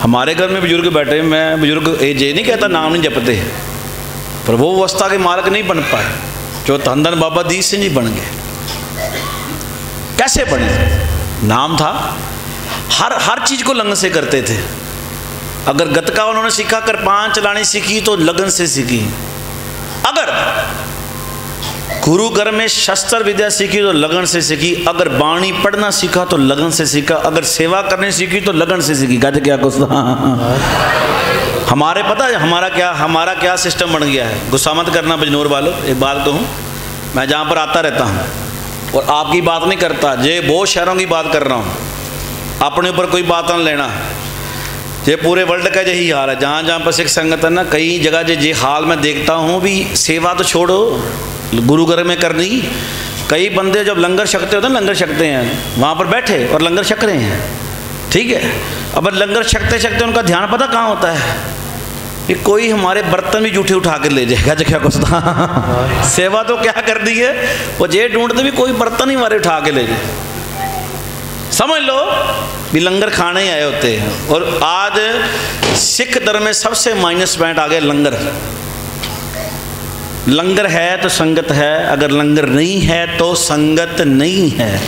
हमारे घर में बुज़ुर्ग बैठे हैं। मैं बुज़ुर्ग ये नहीं कहता, नाम नहीं जपते। पर वो अवस्था के मालक नहीं बन पाए। जो धन बाबा दी से नहीं बन गए। कैसे बने? नाम था। हर हर चीज़ को लगन से करते थे। अगर गतका उन्होंने सीखा कर पाँच चलानी सीखी तो लगन से सीखी। अगर गुरु घर में शस्त्र विद्या सीखी तो लगन से सीखी। अगर बाणी पढ़ना सीखा तो लगन से सीखा। अगर सेवा करने सीखी तो लगन से सीखी। गज क्या कुछ? <laughs> हमारे पता है, हमारा क्या हमारा क्या सिस्टम बन गया है? गुस्सा मत करना बजनूर वालों, एक बात कहूँ। मैं जहाँ पर आता रहता हूँ, और आपकी बात नहीं करता, जे बहुत शहरों की बात कर रहा हूँ अपने ऊपर कोई बात ना लेना। ये पूरे वर्ल्ड का यही हाल है। जहाँ जहाँ पर सिख संगत है ना कई जगह जो ये हाल मैं देखता हूँ भी सेवा तो छोड़ो गुरु घर में करनी। कई बंदे जब लंगर छकते होते हैं लंगर छकते हैं। वहाँ पर बैठे और लंगर छक रहे हैं। ठीक है? अब लंगर छकते छकते उनका ध्यान पता कहाँ होता है? कि कोई हमारे बर्तन भी जूठे उठा कर ले जाएगा जो क्या कुछ सेवा तो क्या कर दी है? वो जे ढूंढते भी कोई बर्तन ही हमारे उठा के ले जाए। समझ लो, भी लंगर खाने ही आए होते। हैं और आज सिख धर्म में सबसे माइनस पॉइंट आ गया लंगर। लंगर है तो संगत है, अगर लंगर नहीं है तो संगत नहीं है।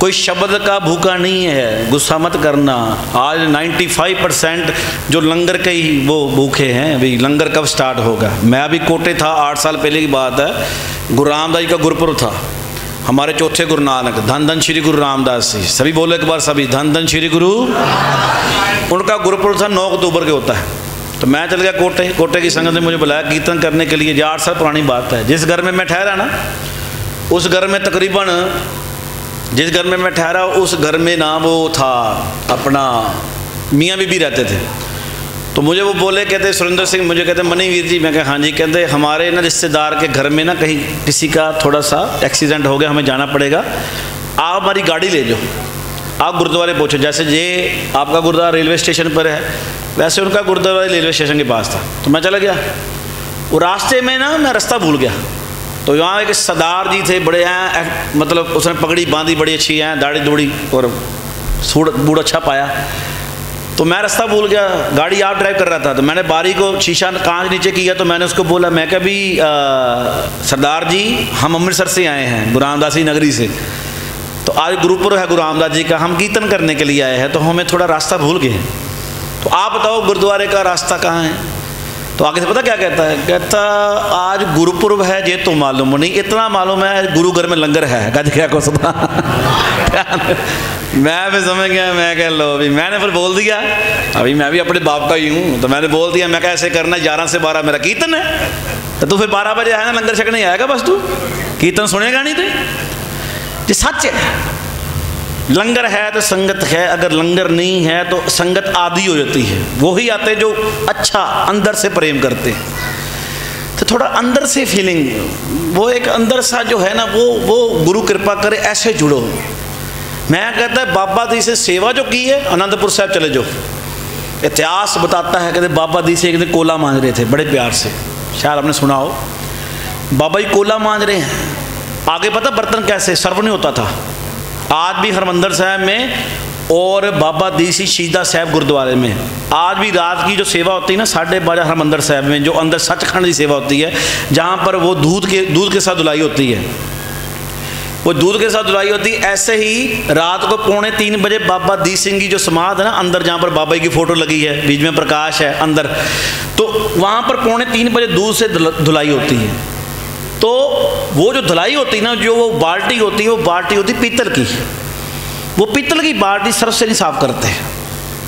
कोई शब्द का भूखा नहीं है, गुस्सा मत करना। आज 95 परसेंट जो लंगर के ही वो भूखे हैं, अभी लंगर कब स्टार्ट होगा? मैं अभी कोटे था, आठ साल पहले की बात है। गुरु रामदास का गुरुपुर था। हमारे चौथे गुरु नानक धन धन श्री गुरु रामदास जी। सभी बोले एक बार, सभी धन धन श्री गुरु। उनका गुरुपुर था नौ अक्टूबर के होता है। तो मैं चल गया कोटे कोटे की संगत ने मुझे बुलाया, कीर्तन करने के लिए। आठ साल पुरानी बात है। जिस घर में मैं ठहरा ना, उस घर में तकरीबन, जिस घर में मैं ठहरा, उस घर में ना वो था, अपना मियाँ बीबी रहते थे। तो मुझे वो बोले, कहते, सुरेंद्र सिंह, मुझे कहते मनी वीर जी, मैं कहा हाँ जी, कहते, हमारे ना रिश्तेदार के घर में ना कहीं किसी का थोड़ा सा एक्सीडेंट हो गया, हमें जाना पड़ेगा। आप हमारी गाड़ी ले जाओ आप गुरुद्वारे पहुँचो। जैसे ये आपका गुरुद्वारा रेलवे स्टेशन पर है, वैसे उनका गुरुद्वारा रेलवे स्टेशन के पास था। तो मैं चला गया। वो रास्ते में ना मैं रास्ता भूल गया। तो यहाँ एक सरदार जी थे, बड़े हैं मतलब उसने पगड़ी बांधी, बड़ी अच्छी है दाढ़ी दूढ़ी और सूट बूढ़ अच्छा पाया। तो मैं रास्ता भूल गया, गाड़ी आप ड्राइव कर रहा था तो मैंने बारी को शीशा कांच नीचे किया तो मैंने उसको बोला, मैं क्या भी सरदार जी, हम अमृतसर से आए हैं, गुरु रामदासी नगरी से। तो आज गुरुपुर है, गुरु रामदास जी का, हम कीर्तन करने के लिए आए हैं तो हमें थोड़ा रास्ता भूल गए। तो आप बताओ, गुरुद्वारे का रास्ता कहाँ है? तो आगे से पता क्या कहता है? कहता, आज गुरुपुरब है ये तो मालूम नहीं, इतना मालूम है गुरु घर में लंगर है। गज क्या को सुना मैं भी समझ गया, मैं कह, लो, अभी मैंने फिर बोल दिया। अभी मैं भी अपने बाप का ही हूँ तो मैंने बोल दिया, मैं कैसे करना, ग्यारह से बारह मेरा कीर्तन है। तो तू फिर बारह बजे आया ना, लंगर छकने आएगा बस तू? कीर्तन सुनेगा नहीं तो? ये सच है। लंगर है तो संगत है, अगर लंगर नहीं है तो संगत आदि हो जाती है। वो ही आते जो अच्छा अंदर से प्रेम करते हैं। तो थोड़ा अंदर से फीलिंग वो एक अंदर सा जो है ना, वो वो गुरु कृपा करे, ऐसे जुड़ो। मैं कहता है, बाबा दी से सेवा जो की है आनंदपुर साहब चले जाओ। इतिहास बताता है, कहते बाबा दी से एक दिन कोला मांग रहे थे, बड़े प्यार से। शायद आपने सुना हो। बाबा जी कोला मांग रहे हैं। आगे पता बर्तन कैसे, सर्व नहीं होता था। आज भी हरमंदर साहब में और बाबा देसी शीदा साहब गुरुद्वारे में। आज भी रात की जो सेवा होती है ना, साढ़े बारह हरमंदर साहब में, जो अंदर सचखंड की सेवा होती है, जहाँ पर वो दूध के दूध के साथ धुलाई होती है। वो दूध के साथ धुलाई होती है, ऐसे ही रात को पौने तीन बजे बाबा दी सिंह की जो समाध है ना, अंदर जहाँ पर बाबा की फ़ोटो लगी है, बीच में प्रकाश है, अंदर। तो वहाँ पर पौने तीन बजे दूध से धुलाई होती है। तो वो जो धुलाई होती है ना, जो वो बाल्टी होती है वो बाल्टी होती पीतल की। वो पीतल की बाल्टी सरफ से नहीं साफ़ करते।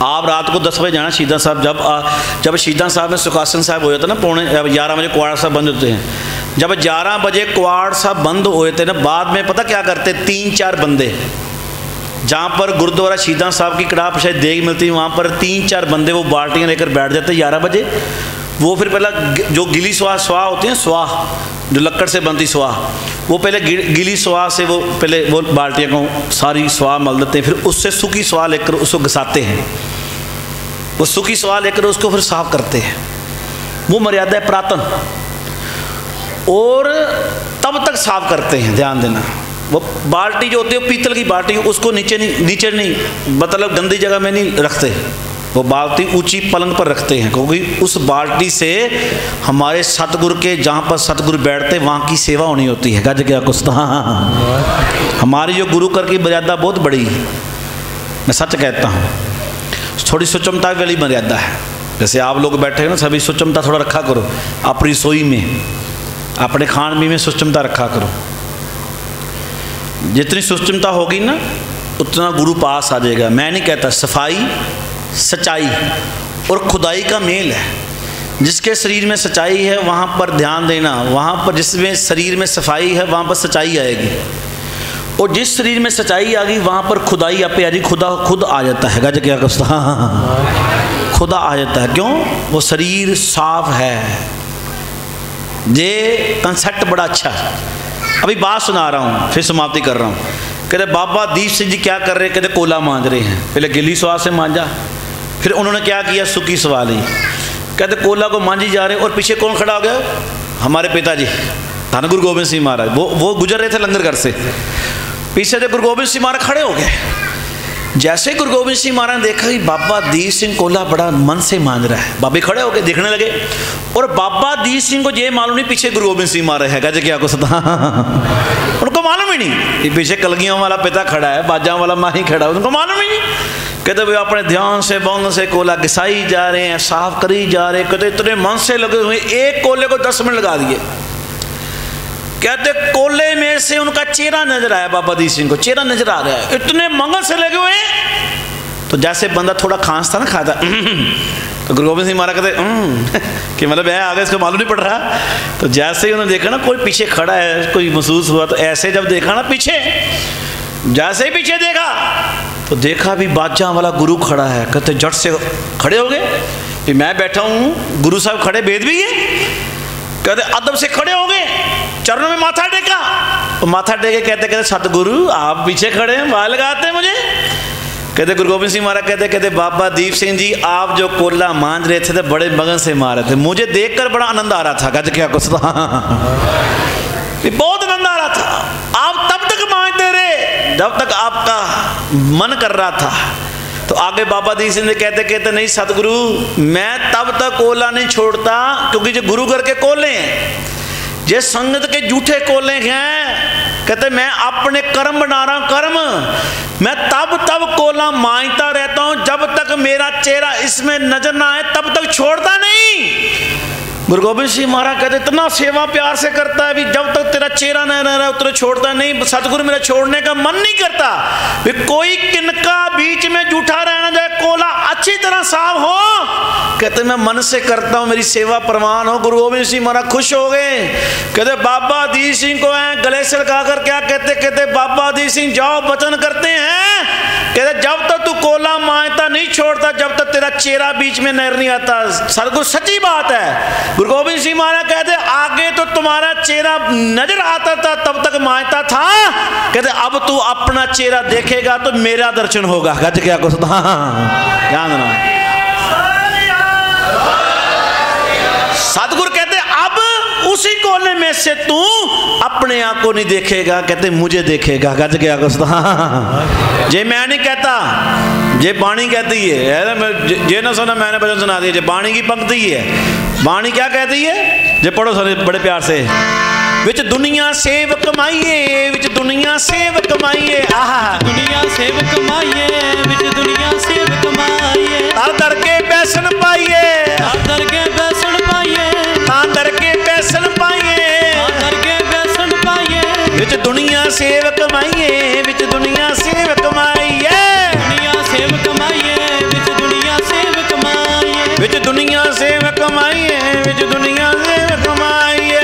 आप रात को दस बजे जाना शीदा साहब, जब जब शीदा साहब में सुखासन साहब हो जाता ना, पौने ग्यारह बजे कुआड़ साहब बंद होते हैं। जब ग्यारह बजे कुआड़ साहब बंद हुए थे ना, बाद में पता क्या करते तीन चार बंदे। जहाँ पर गुरुद्वारा शीदा साहब की कड़ाह शायद देख मिलती है वहाँ पर तीन चार बंदे वो बाल्टियाँ लेकर बैठ जाते ग्यारह बजे। वो फिर पहला जो गिली स्वाह स्वाह होती है स्वाह जो लकड़ से बनती स्वाह वो पहले गिली स्वाह से वो पहले वो बाल्टियों को सारी स्वाह मल देते हैं, फिर उससे सूखी स्वाह लेकर उसको घसाते हैं। वो सूखी स्वाह लेकर उसको फिर साफ़ करते हैं। वो मर्यादा है प्रातन। और तब तक साफ़ करते हैं, ध्यान देना। वो बाल्टी जो होती है पीतल की बाल्टी, उसको नीचे नहीं नीचे नहीं मतलब गंदी जगह में नहीं रखते। वो बाल्टी ऊँची पलंग पर रखते हैं, क्योंकि उस बाल्टी से हमारे सतगुरु के जहाँ पर सतगुरु बैठते वहाँ की सेवा होनी होती है। गज क्या कुछ हमारी जो गुरु कर की मर्यादा बहुत बड़ी है। मैं सच कहता हूँ, थोड़ी सुचमता वाली मर्यादा है। जैसे आप लोग बैठे हो ना, सभी सुचमता थोड़ा रखा करो। अपनी रसोई में, अपने खान में सुचमता रखा करो। जितनी सुचमता होगी ना, उतना गुरु पास आ जाएगा। मैं नहीं कहता सफ़ाई सच्चाई और खुदाई का मेल है। जिसके शरीर में सच्चाई है, वहाँ पर ध्यान देना, वहाँ पर जिसमें शरीर में सफ़ाई है, वहाँ पर सच्चाई आएगी। और जिस शरीर में सच्चाई आ गई, वहाँ पर खुदाई आ रही खुदा, खुद आ जाता है। गज क्या कस्ता हाँ हाँ हाँ। खुदा आ जाता है। क्यों? वो शरीर साफ़ है। ये कंसेप्ट बड़ा अच्छा है। अभी बात सुना रहा हूँ, फिर समाप्ति कर रहा हूँ। कहते, बाबा दीप सिंह जी क्या कर रहे हैं? कहते, कोला मांझ रहे हैं। पहले गिली स्वाद से मांझा फिर उन्होंने क्या किया? सुखी सवाल ही कहते, कोला को मांझी जा रहे हैं, और पीछे कौन खड़ा हो गया? हमारे पिताजी। धन गुरु गोबिंद सिंह महाराज। वो वो गुजर रहे थे लंगर घर से। पीछे से गुरु गोबिंद सिंह महाराज खड़े हो गए। जैसे गुरु गोबिंद सिंह महाराज ने देखा कि बाबा दीप सिंह कोला बड़ा मन से मान रहा है, बाबे खड़े होके देखने लगे। और बाबा दीप सिंह को ये मालूम नहीं पीछे गुरु गोबिंद सिंह महाराज है। गज क्या कुछ उनको मालूम ही नहीं। कि पीछे कलगियों वाला पिता खड़ा है, बाजा वाला माही खड़ा है, उनको मालूम ही नहीं। कहते भाई अपने ध्यान से बंद से कोला घिसाई जा रहे हैं, साफ़ करी जा रहे हैं। कहते इतने मन से लगे हुए एक कोले को दस मिनट लगा दिए। कहते कोले में से उनका चेहरा नज़र आया, बाबा दीप सिंह को, चेहरा नज़र आ रहा है। इतने मंगल से लगे हुए। तो जैसे बंदा थोड़ा खांसता ना खाता तो गुरु गोबिंद सिंह महाराज कहते "हम्म", <laughs> कि मतलब है आगे इसको मालूम नहीं पड़ रहा। तो जैसे ही उन्होंने देखा ना कोई पीछे खड़ा है कोई महसूस हुआ तो ऐसे जब देखा ना पीछे जैसे ही पीछे देखा तो देखा भी बादशाह वाला गुरु खड़ा है। कहते झट से खड़े हो गए? कि मैं बैठा हूँ गुरु साहब खड़े वेद भी है? कहते अदब से खड़े हो गए चरणों में माथा टेका। वो माथा टेके कहते कहते सतगुरु आप पीछे खड़े हैं बाल लगाते हैं मुझे। कहते गुरु गोबिंद सिंह महाराज कहते कहते बाबा दीप सिंह जी, आप जो कोला मांझ रहे थे तो बड़े मगन से मार रहे थे। मुझे देखकर बड़ा आनंद आ रहा था, गज क्या कुछ था। बहुत आनंद आ रहा था। आप तब तक मांझते रहे, जब तक आपका मन कर रहा था। तो आगे बाबा दीप सिंह ने कहते कहते, नहीं सतगुरु, मैं तब तक कोला नहीं छोड़ता, क्योंकि जो गुरु घर के कोले हैं ये संगत के झूठे कोले हैं, कहते, मैं अपने कर्म बना रहा हूँ, कर्म। मैं तब तब कोला माँगता रहता हूँ, जब तक मेरा चेहरा इसमें नज़र ना आए, तब तक छोड़ता नहीं। गुरु गोबिंद सिंह महाराज कहते, इतना सेवा प्यार से करता है भी जब तक तेरा चेहरा न रहा उतना छोड़ता नहीं, सतगुरु मेरा छोड़ने का मन नहीं करता। भी कोई किनका बीच में जूठा रहना जाए कोला अच्छी तरह साफ़ हो, कहते मैं मन से करता हूँ, मेरी सेवा प्रमाण हो, गुरु गोबिंद सिंह महाराज खुश हो गए। कहते, बाबा दी सिंह को है, गले से लगा कर क्या कहते? कहते, बाबा दी सिंह, जाओ वचन करते हैं। कहते, जब तक तू कोला मांझता नहीं छोड़ता, जब तक तेरा चेहरा बीच में नज़र नहीं आता सदगुरु सच्ची बात है। गुरु गोबिंद सिंह महाराज कहते, आगे तो तुम्हारा चेहरा नज़र आता था, तब तक मांझता था। कहते, अब तू अपना चेहरा देखेगा तो मेरा दर्शन होगा। गज क्या कुछ? था ध्यान देना। सतगुरु कहते, अब उसी कोने में से तू अपने आप को नहीं देखेगा। कहते, मुझे देखेगा। गज गया गुस्ता जे मैं नहीं कहता, जे बाणी कहती है है जे ना सुना, मैंने भजन सुना दिया, जे बाणी की पंक्ति है। बाणी क्या कहती है? जे पढ़ो सुने बड़े प्यार से। ਵਿੱਚ ਦੁਨੀਆ ਸੇਵ ਕਮਾਈਏ ਵਿੱਚ ਦੁਨੀਆ ਸੇਵ ਕਮਾਈਏ ਆਹਾ ਦੁਨੀਆ ਸੇਵ ਕਮਾਈਏ ਵਿੱਚ ਦੁਨੀਆ ਸੇਵ ਕਮਾਈਏ ਤਾਂ ਤੜਕੇ ਕੇ ਪੈਸਨ ਪਾਈਏ ਤਾਂ ਦਰ ਪੈਸਨ ਪਾਈਏ ਤਾਂ ਤੜਕੇ ਕੇ ਪੈਸਨ ਪਾਈਏ ਤਾਂ ਦਰ ਪੈਸਨ ਪਾਈਏ ਵਿੱਚ ਦੁਨੀਆ ਸੇਵ ਕਮਾਈਏ ਵਿੱਚ ਦੁਨੀਆ ਸੇਵ ਕਮਾਈਏ ਦੁਨੀਆ ਸੇਵ ਕਮਾਈਏ ਵਿੱਚ ਦੁਨੀਆ ਸੇਵ ਕਮਾਈਏ ਵਿੱਚ ਦੁਨੀਆ ਸੇਵ ਕਮਾਈਏ ਵਿੱਚ ਦੁਨੀਆ ਸੇਵ ਕਮਾਈਏ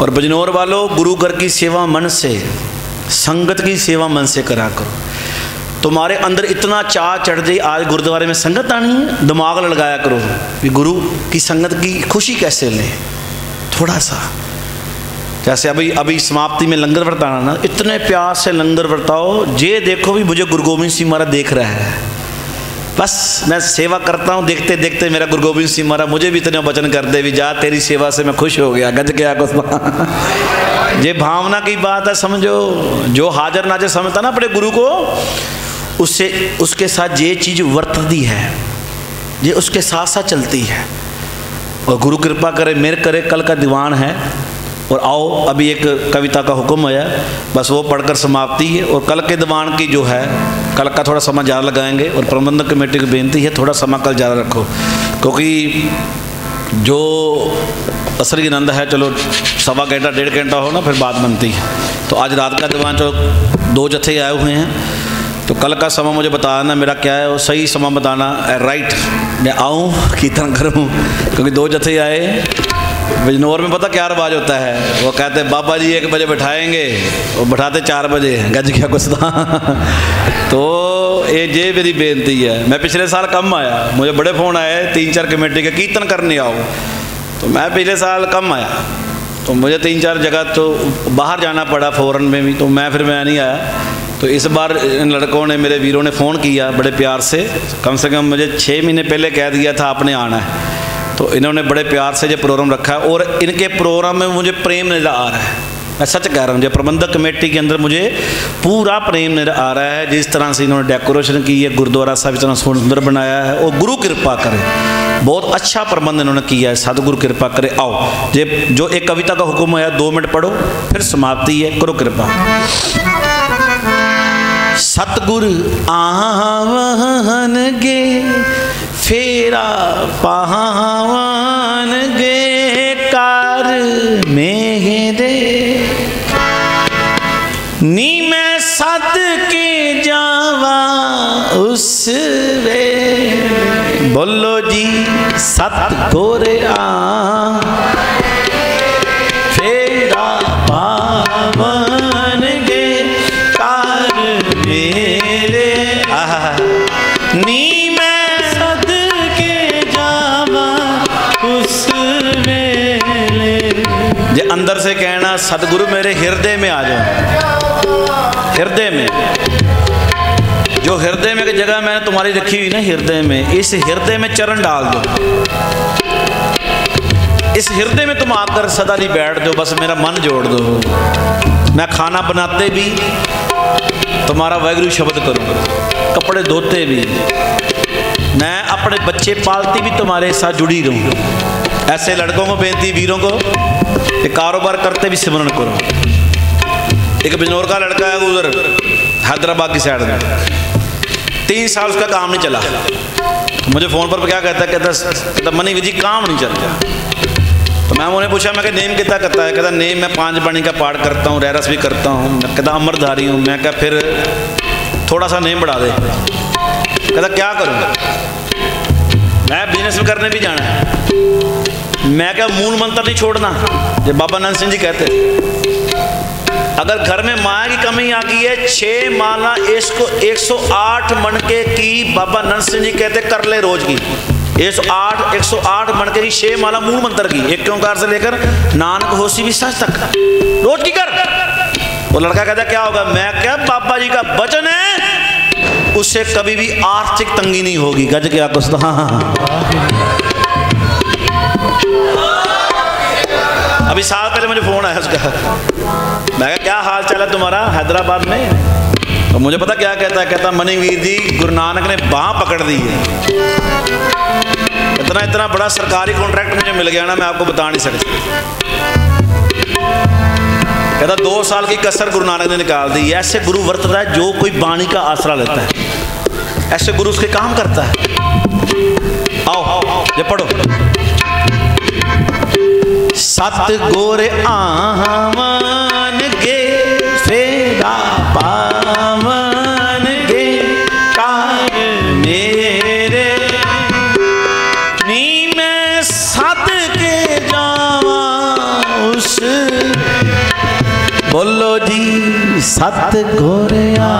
और बजनौर वालों, गुरु घर की सेवा मन से, संगत की सेवा मन से करा करो। तुम्हारे अंदर इतना चाह चढ़ जाए आज गुरुद्वारे में संगत आनी है, दिमाग लगाया करो कि गुरु की संगत की खुशी कैसे लें? थोड़ा सा। जैसे अभी अभी समाप्ति में लंगर बरताना ना, इतने प्यार से लंगर बरताओ जे देखो भी मुझे गुरु गोविंद सिंह महाराज देख रहा है। बस मैं सेवा करता हूँ, देखते देखते मेरा गुरु गोविंद सिंह महाराज मुझे भी इतने वचन कर दे, भी जा, तेरी सेवा से मैं खुश हो गया, गज गया कुछ <laughs> ये भावना की बात है, समझो। जो हाजर नाजर समझता ना अपने गुरु को, उससे, उसके साथ ये चीज़ वर्तती है। ये उसके साथ साथ चलती है। और गुरु कृपा करे मेरे करे, कल का दीवान है। और आओ, अभी एक कविता का हुक्म आया बस वो पढ़कर समाप्ति है और कल के दीवान की जो है, कल का थोड़ा समय ज़्यादा लगाएँगे और प्रबंधक कमेटी की बेनती है थोड़ा समय कल ज़्यादा रखो, क्योंकि जो असर की आनंद है, चलो सवा घंटा, डेढ़ घंटा हो ना, फिर बात बनती है। तो आज रात का दीवान जो दो जत्थे आए हुए हैं तो कल का समय मुझे बताना, मेरा क्या है वो सही समय बताना राइट मैं आऊँ, कीर्तन करूँ, क्योंकि दो जत्थे आए बिजनौर में पता क्या रवाज होता है? वो कहते हैं, बाबा जी एक बजे बैठाएँगे। और बैठाते चार बजे, गज क्या कुछ था <laughs> तो ये जे मेरी बेनती है। मैं पिछले साल कम आया। मुझे बड़े फ़ोन आए तीन चार कमेटी के, कीर्तन करने आओ। तो मैं पिछले साल कम आया। तो मुझे तीन चार जगह तो बाहर जाना पड़ा फ़ौरन में भी। तो मैं फिर मैं नहीं आया। तो इस बार इन लड़कों ने, मेरे वीरों ने फ़ोन किया बड़े प्यार से। कम से कम मुझे छः महीने पहले कह दिया था, आपने आना है। तो इन्होंने बड़े प्यार से जो प्रोग्राम रखा है, और इनके प्रोग्राम में मुझे प्रेम नज़र आ रहा है। मैं सच कह रहा हूँ, जो प्रबंधक कमेटी के अंदर मुझे पूरा प्रेम नज़र आ रहा है, जिस तरह से इन्होंने डेकोरेशन की है, गुरुद्वारा साहब इतना सुंदर बनाया है, और गुरु कृपा करे। बहुत अच्छा प्रबंध इन्होंने किया है, सदगुरु कृपा करे। आओ, जे जो एक कविता का हुक्म है दो मिनट पढ़ो, फिर समाप्ति है, करो कृपा। सतगुर आवन गे फेरा पहावान गे कार में दे। नी मैं सद के जावा उस वे। बोलो जी, सत गोरे आ। अंदर से कहना, सदगुरु मेरे हृदय में आ जाओ। हृदय में। जो हृदय में की जगह मैंने तुम्हारी रखी हुई ना हृदय में, इस हृदय में चरण डाल दो। इस हृदय में तुम आकर सदा नहीं बैठ दो, बस मेरा मन जोड़ दो। मैं खाना बनाते भी, तुम्हारा वैगुरु शब्द करूँ कपड़े धोते भी, मैं अपने बच्चे पालती भी तुम्हारे साथ जुड़ी रहूँ। ऐसे लड़कों को, बेनती वीरों को कि कारोबार करते भी सिमरन करो। एक बिजनौर का लड़का है उधर, हैदराबाद की साइड में। तीन साल उसका काम नहीं चला। मुझे फ़ोन पर क्या कहता कहता कहता मनी विजी काम नहीं चलता तो मैं उन्हें पूछा, मैं नेम कितना करता है? कहता नेम मैं पाँच बाणी का पाठ करता हूँ, रैरस भी करता हूँ। मैं कहता अमरधारी हूँ। मैं क्या फिर थोड़ा सा नेम बढ़ा दे। कहता क्या करूँ? मैं बिज़नेस करने भी जाना है। मैं क्या मूल मंत्र नहीं छोड़ना। जो बाबा नंद सिंह जी कहते अगर घर में माया की कमी आ गई है, छह माला इसको 108 मणके की बाबा नंद सिंह जी कहते कर ले रोज की। 108 108 मणके की छह माला मूल मंत्र की। एक ओंकार से लेकर नानक होशी भी सच तक। रोज की कर। वो लड़का कहता क्या होगा? मैं क्या बाबा जी का वचन है उससे कभी भी आर्थिक तंगी नहीं होगी। गज क्या कुछ हाँ हाँ हाँ। अभी साल पहले मुझे फ़ोन आया उसका। मैं कहा क्या हाल चाल है तुम्हारा? हैदराबाद में? तो मुझे पता क्या कहता है कहता मनीवीर जी गुरु नानक ने बाह पकड़ दी है। इतना इतना बड़ा सरकारी कॉन्ट्रैक्ट मुझे मिल गया ना मैं आपको बता नहीं सकता। कहता दो साल की कसर गुरु नानक ने निकाल दी ऐसे गुरु वर्तता है जो कोई बाणी का आसरा लेता है। ऐसे गुरु उसके काम करता है। आओ, आओ, आओ ये पढ़ो। सत गोर आवन गे फेरा पावन गे कार मेरे नी मैं सत के जावा उस। बोलो जी सत गोर आ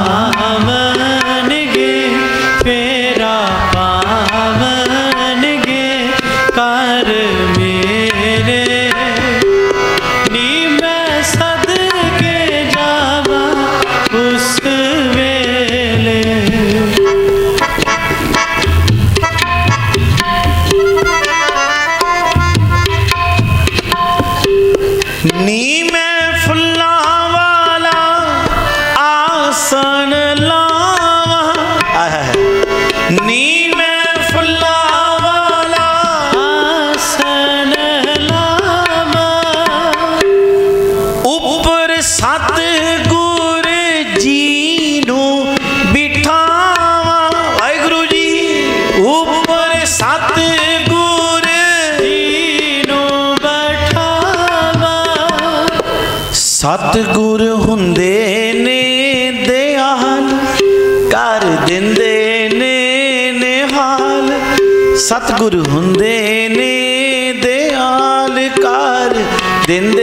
ਗੁਰ ਹੁੰਦੇ ਨੇ ਦਿਆਲ ਕਰ ਦਿੰਦੇ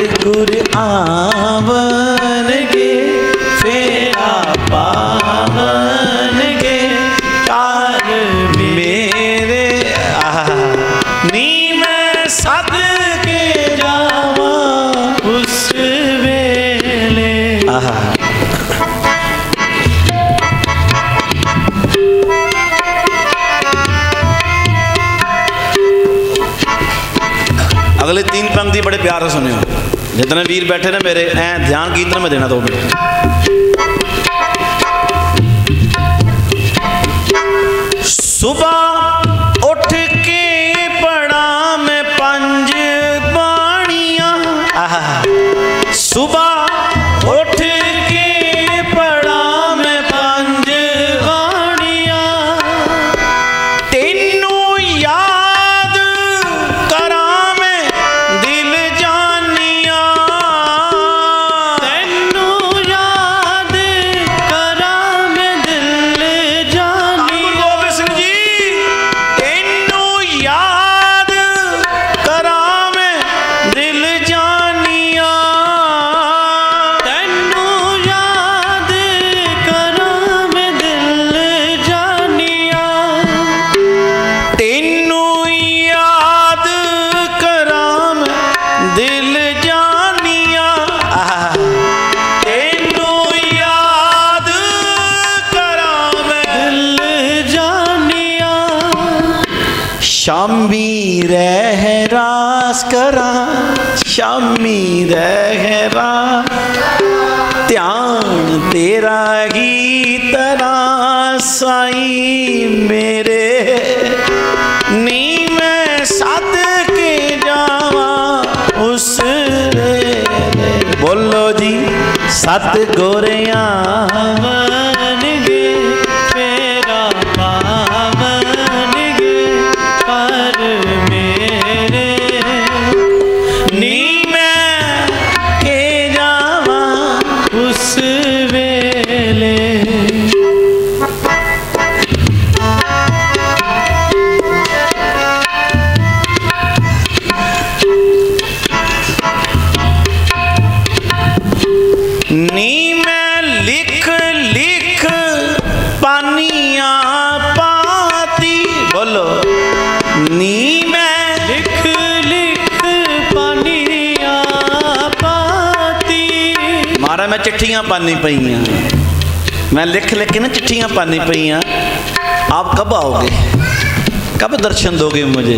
गुर आवन गे फेरा पावन गे चार मेरे नी मैं सद के जावा उस वेले। अगले तीन पंक्ति बड़े प्यार से सुनियो। जितने वीर बैठे ना मेरे ऐ ध्यान कीर्तन में देना दो मिनट। सत गोरिया पानी पईयां मैं लिख लिख के ना चिट्ठियां पानी पईयां आप कब आओगे कब दर्शन दोगे मुझे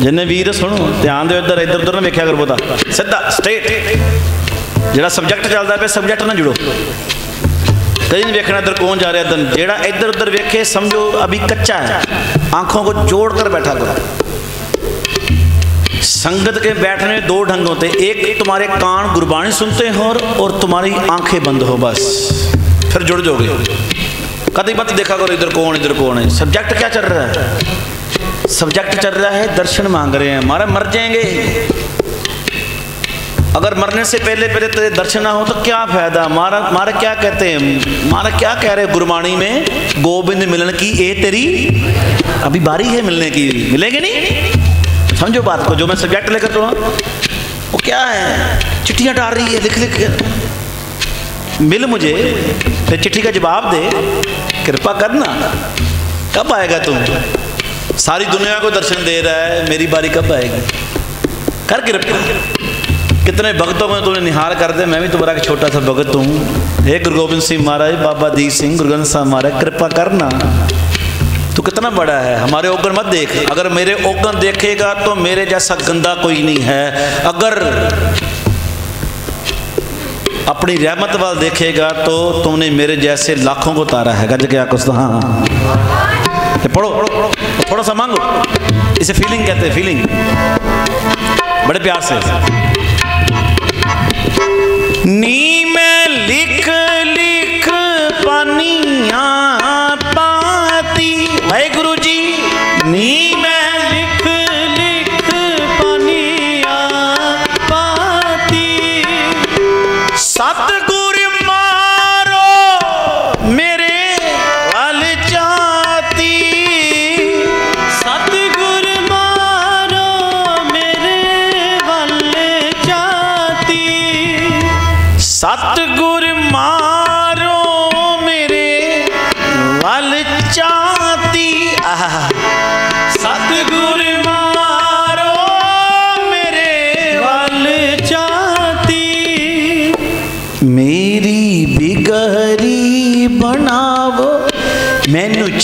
जिन्हें वीर सुनो ध्यान दो इधर इधर उधर ना वेख्या करो पता सीधा स्ट्रेट ਜਿਹੜਾ ਸਬਜੈਕਟ ਚੱਲਦਾ ਪਿਆ ਸਬਜੈਕਟ ਨਾਲ ਜੁੜੋ कहीं नहीं देखना इधर कौन जा रहा है इधर जेड़ा इधर उधर वेखे समझो अभी कच्चा है आंखों को जोड़ कर बैठा करो संगत के बैठने दो ढंग होते एक तुम्हारे कान गुरबानी सुनते हो और, तुम्हारी आँखें बंद हो बस। फिर जुड़ जाओगे। कभी मत देखा करो इधर कौन इधर कौन है। सब्जेक्ट क्या चल रहा है? सब्जेक्ट चल रहा है दर्शन मांग रहे हैं। हमारा मर जाएँगे। अगर मरने से पहले पहले तेरे दर्शन ना हो तो क्या फ़ायदा? मारा हमारा क्या कहते हैं? मारा क्या कह रहे गुरबाणी में? गोविंद मिलन की ए तेरी अभी बारी है मिलने की। मिलेंगे नहीं? समझो बात को, जो मैं सब्जेक्ट लेकर तो वो क्या है? चिट्ठियाँ डाल रही है, लिख लिख। के मिल मुझे, फिर चिट्ठी का जवाब दे। कृपा करना। कब आएगा तुम? सारी दुनिया को दर्शन दे रहा है, मेरी बारी कब आएगी? कर कृपा। कितने भक्तों में तुमने निहार कर दे मैं भी तुम्हारा एक छोटा सा भगत हूँ। हे गुरु गोविंद सिंह महाराज, बाबा दीप सिंह, गुरु ग्रंथ साहब महाराज, कृपा करना। तू कितना बड़ा है? हमारे ओगन मत देख। अगर मेरे ओगन देखेगा तो मेरे जैसा गंदा कोई नहीं है। अगर अपनी रहमत वाल देखेगा तो तुमने मेरे जैसे लाखों को तारा है। गज क्या कुछ हाँ हाँ। पढ़ो पढ़ो थोड़ा सा मांगो। इसे फीलिंग कहते हैं फीलिंग बड़े प्यार से। नी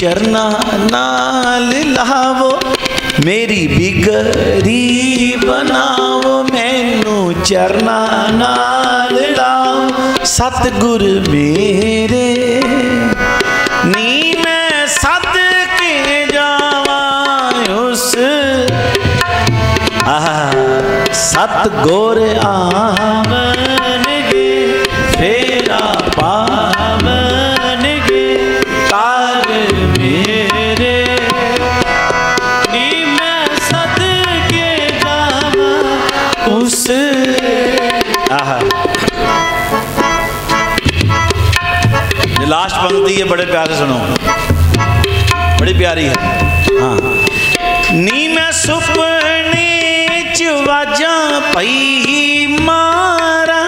चरना नाल लावो, मेरी बिगहरी बनावो, मैनू चरना नाल लाओ सतगुर मेरे, नी मैं सद के जावा उस। आहा, सतगुर आवन गे फेरा पावन लास्ट पंक्ति है, बड़े प्यार सुनो। बड़ी प्यारी है। हाँ नी मैं सुपने च वाजा पई मारा।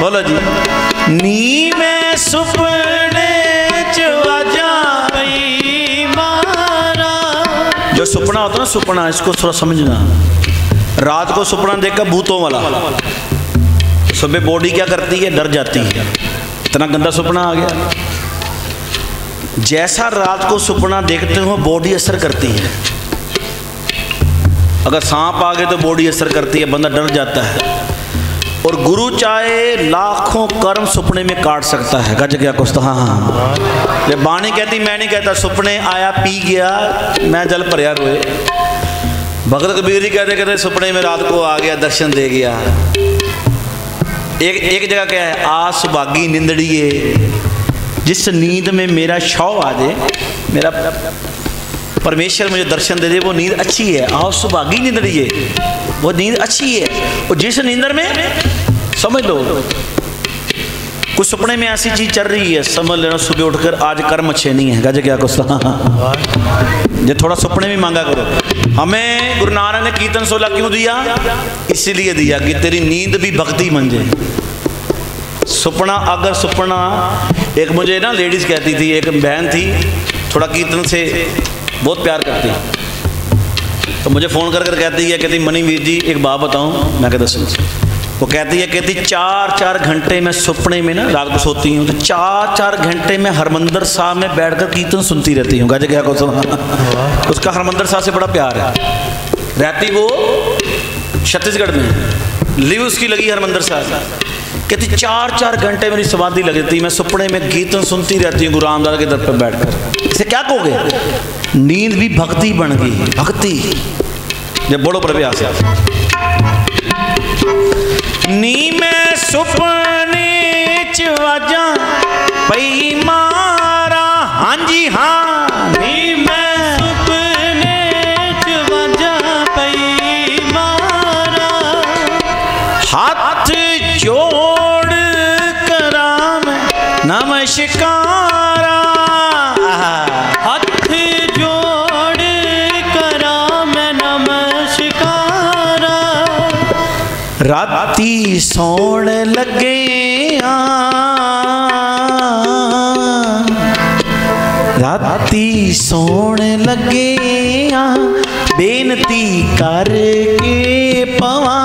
बोलो जी। नी मैं सुपने च वाजा पई मारा। जो सपना होता है ना, सपना, इसको थोड़ा समझना। रात को सपना देखकर भूतों वाला। सुबह बॉडी क्या करती है? डर जाती है। इतना गंदा सपना आ गया। जैसा रात को सपना देखते हो, बॉडी असर करती है। अगर सांप आ गए तो बॉडी असर करती है, बंदा डर जाता है। और गुरु चाहे लाखों कर्म सपने में काट सकता है। गज गया कुछ तो हाँ हाँ। जब बाणी कहती, मैं नहीं कहता, सपने आया, पी गया, मैं जल भरिया रोए। भगत कबीर जी कहते कहते, सपने में रात को आ गया, दर्शन दे गया। एक एक जगह क्या है आ सुभागी निंदड़िए जिस नींद में मेरा शव आ जाए, मेरा परमेश्वर मुझे दर्शन दे दे, वो नींद अच्छी है। आओ सुभागी निंदड़िए वो नींद अच्छी है। और जिस नींदर में, समझ लो, कुछ सपने में ऐसी चीज़ चल रही है, समझ लेना, सुबह उठकर आज कर्म अच्छे नहीं है। गज क्या कुछ? <laughs> ये थोड़ा सपने भी मांगा करो। हमें गुरु नानक ने कीर्तन सोला क्यों दिया? इसीलिए दिया कि तेरी नींद भी भक्ति बन जाए सपना अगर सपना एक मुझे ना लेडीज़ कहती थी एक बहन थी थोड़ा कीर्तन से बहुत प्यार करती। तो मुझे फ़ोन कर कर कहती है कहती मनी वीर जी एक बात बताऊँ? मैं कहता सुन वो कहती है कहती चार चार घंटे में सपने में ना रात को सोती हूँ तो चार चार घंटे में हरमंदर साहब में बैठकर कीर्तन सुनती रहती हूँ। गज क्या को उसका हरमंदर साहब से बड़ा प्यार है। रहती वो छत्तीसगढ़ में लिव उसकी लगी हरमंदर साहब कहती, चार चार घंटे मेरी समाधि लग जाती, मैं सपने में गीतन सुनती रहती हूँ, गुरु रामदास के दर पर बैठ कर इसे क्या कहोगे? नींद भी भक्ति बन गई। भक्ति। जब बोलो आसा नी मैं सुपने चवाजा पई मारा हाँ जी हाँ। नी शिकारा हथ जोड़ करा मैं नमस्कारा। राती सोण लगे राती सोण लगे बेनती करके पवा,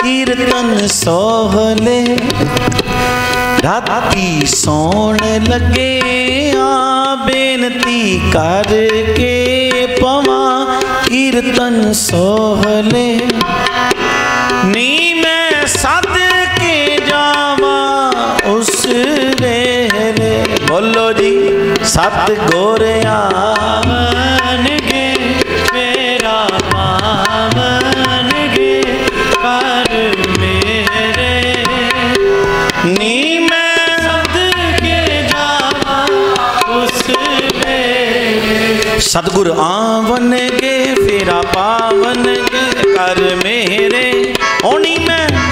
कीर्तन सोहले। राती सोण लगे आ बेनती करके पवा कीर्तन सोहले। नी मैं सद के जावा उस रे बोलो जी, सत गोरिया नी सतगुर आवन गे फेरा पावन गे कर मेरे। होनी मैं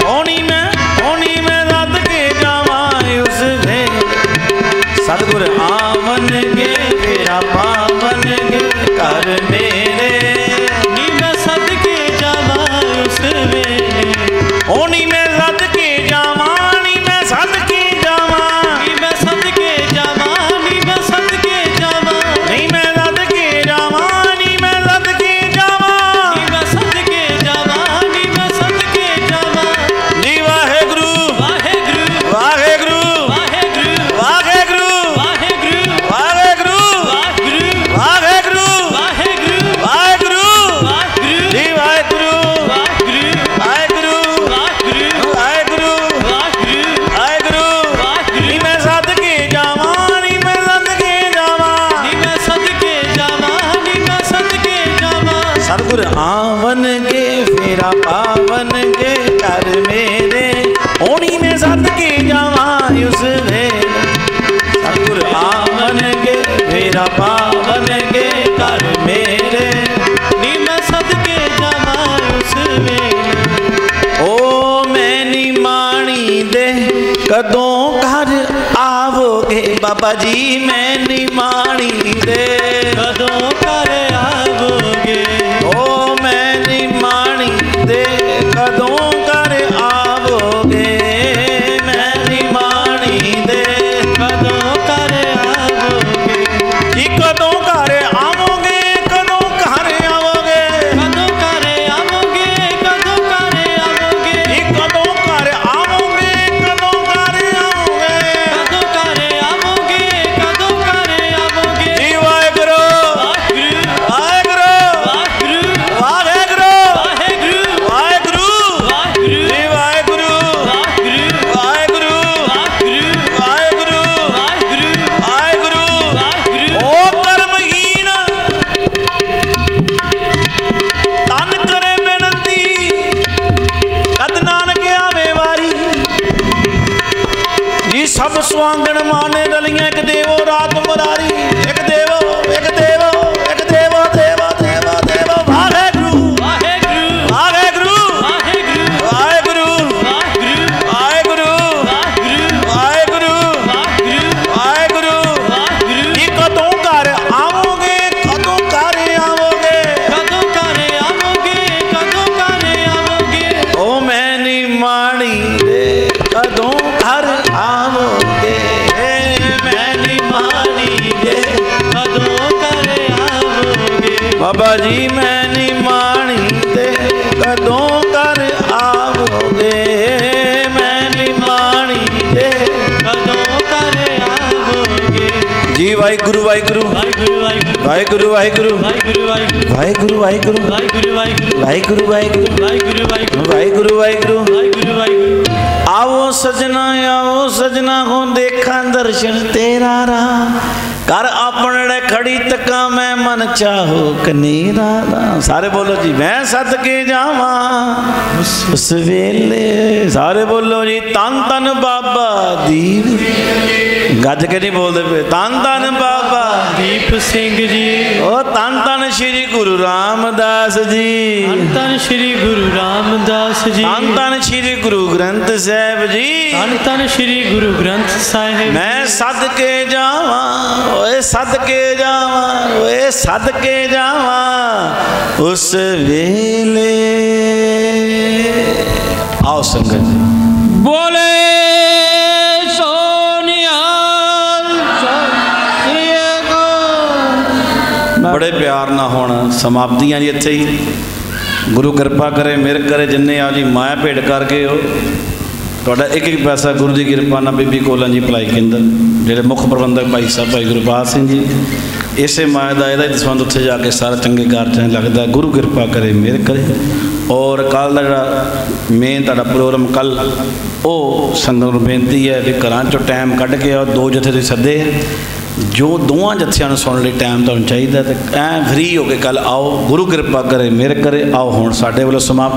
ਜੀ ਮੈਂ ਨਹੀਂ ਮਾਣੀ ਦੇ। ਕਦੋਂ ਕਰ ਵਾਹਿਗੁਰੂ ਵਾਹਿਗੁਰੂ ਵਾਹਿਗੁਰੂ ਵਾਹਿਗੁਰੂ ਵਾਹਿਗੁਰੂ ਵਾਹਿਗੁਰੂ ਵਾਹਿਗੁਰੂ ਵਾਹਿਗੁਰੂ ਵਾਹਿਗੁਰੂ ਵਾਹਿਗੁਰੂ ਵਾਹਿਗੁਰੂ ਵਾਹਿਗੁਰੂ ਵਾਹਿਗੁਰੂ ਵਾਹਿਗੁਰੂ ਵਾਹਿਗੁਰੂ ਵਾਹਿਗੁਰੂ ਵਾਹਿਗੁਰੂ ਆਵੋ ਸਜਣਾ ਆਵੋ ਸਜਣਾ ਹੋ ਦੇਖਾਂ ਦਰਸ਼ਨ ਤੇਰਾ ਰਾ ਕਰ ਆਪਣੇ ਖੜੀ ਤੱਕਾਂ ਮੈਂ ਮਨ ਚਾਹੋ ਕਨੇਰਾ ਦਾ ਸਾਰੇ ਬੋਲੋ ਜੀ ਮੈਂ ਸਦਕੇ ਜਾਵਾਂ ਉਸ ਵੇਲੇ ਸਾਰੇ ਬੋਲੋ ਜੀ ਤਨ ਤਨ ਬਾਬਾ ਦੀਪ ਗੱਜ ਕੇ ਨਹੀਂ ਬੋਲਦੇ ਪਏ ਤਨ ਤਨ ਬਾਬਾ ਦੀਪ ਸਿੰਘ ਜੀ ਉਹ ਤਨ ਤਨ ਸ੍ਰੀ ਗੁਰੂ ਰਾਮਦਾਸ ਜੀ ਧੰਨ ਧੰਨ ਸ੍ਰੀ ਗੁਰੂ ਰਾਮਦਾਸ ਜੀ ਤਨ ਤਨ ਸ੍ਰੀ ਗੁਰੂ ਗ੍ਰੰਥ ਸਾਹਿਬ ਜੀ ਧੰਨ ਧੰਨ ਸ੍ਰੀ ਗੁਰੂ ਗ੍ਰੰਥ ਸਾਹਿਬ ਮੈਂ ਸਦਕੇ ਜਾਵਾਂ ਓਏ ਸਦਕੇ ਜਾਵਾਂ ਓਏ ਸਦਕੇ ਜਾਵਾਂ ਉਸ ਵੇਲੇ ਆਓ ਸੰਗਤ ਜੀ ਬੜੇ ਪਿਆਰ ਨਾਲ ਹੁਣ ਸਮਾਪਤੀਆਂ ਜੀ ਇੱਥੇ ਹੀ। ਗੁਰੂ ਕਿਰਪਾ ਕਰੇ, ਮਿਹਰ ਕਰੇ, ਜਿੰਨੇ ਆ ਜੀ ਮਾਇਆ ਭੇਟ ਕਰਕੇ ਗਏ ਹੋ ਤੁਹਾਡਾ ਇੱਕ ਇੱਕ ਪੈਸਾ ਗੁਰੂ ਦੀ ਕਿਰਪਾ ਨਾਲ ਬੀਬੀ ਕੋਲਾਂ ਜੀ ਭਲਾਈ ਕੇਂਦਰ, ਜਿਹੜੇ ਮੁੱਖ ਪ੍ਰਬੰਧਕ ਭਾਈ ਸਾਹਿਬ, ਭਾਈ ਗੁਰਪਾਲ ਸਿੰਘ ਜੀ। ਇਸੇ ਮਾਇਆ ਦਾ ਇਹਦਾ ਹੀ ਦਸਵੰਦ ਉੱਥੇ ਜਾ ਕੇ ਸਾਰਾ ਚੰਗੇ ਕਾਰਜਾਂ 'ਚ ਲੱਗਦਾ ਗੁਰੂ ਕਿਰਪਾ ਕਰੇ, ਮਿਹਰ ਕਰੇ। ਔਰ ਕੱਲ ਦਾ ਜਿਹੜਾ ਮੇਨ ਤੁਹਾਡਾ ਪ੍ਰੋਗਰਾਮ ਕੱਲ ਉਹ ਸੰਗਤ ਨੂੰ ਬੇਨਤੀ ਹੈ ਵੀ ਘਰਾਂ 'ਚੋਂ ਟਾਈਮ ਕੱਢ ਕੇ ਆਓ। ਦੋ ਜਥੇ ਤੁਸੀਂ ਸੱਦੇ ਜੋ ਦੋਵਾਂ ਜੱਥਿਆਂ ਨੂੰ ਸੁਣਨ ਲਈ ਟਾਈਮ ਤੁਹਾਨੂੰ ਚਾਹੀਦਾ ਤੇ ਐ ਫ੍ਰੀ ਹੋ ਕੇ ਕੱਲ ਆਓ, ਗੁਰੂ ਕਿਰਪਾ ਕਰੇ, ਮਿਹਰ ਕਰੇ, ਆਓ ਹੁਣ ਸਾਡੇ ਵੱਲੋਂ ਸਮਾਪਤ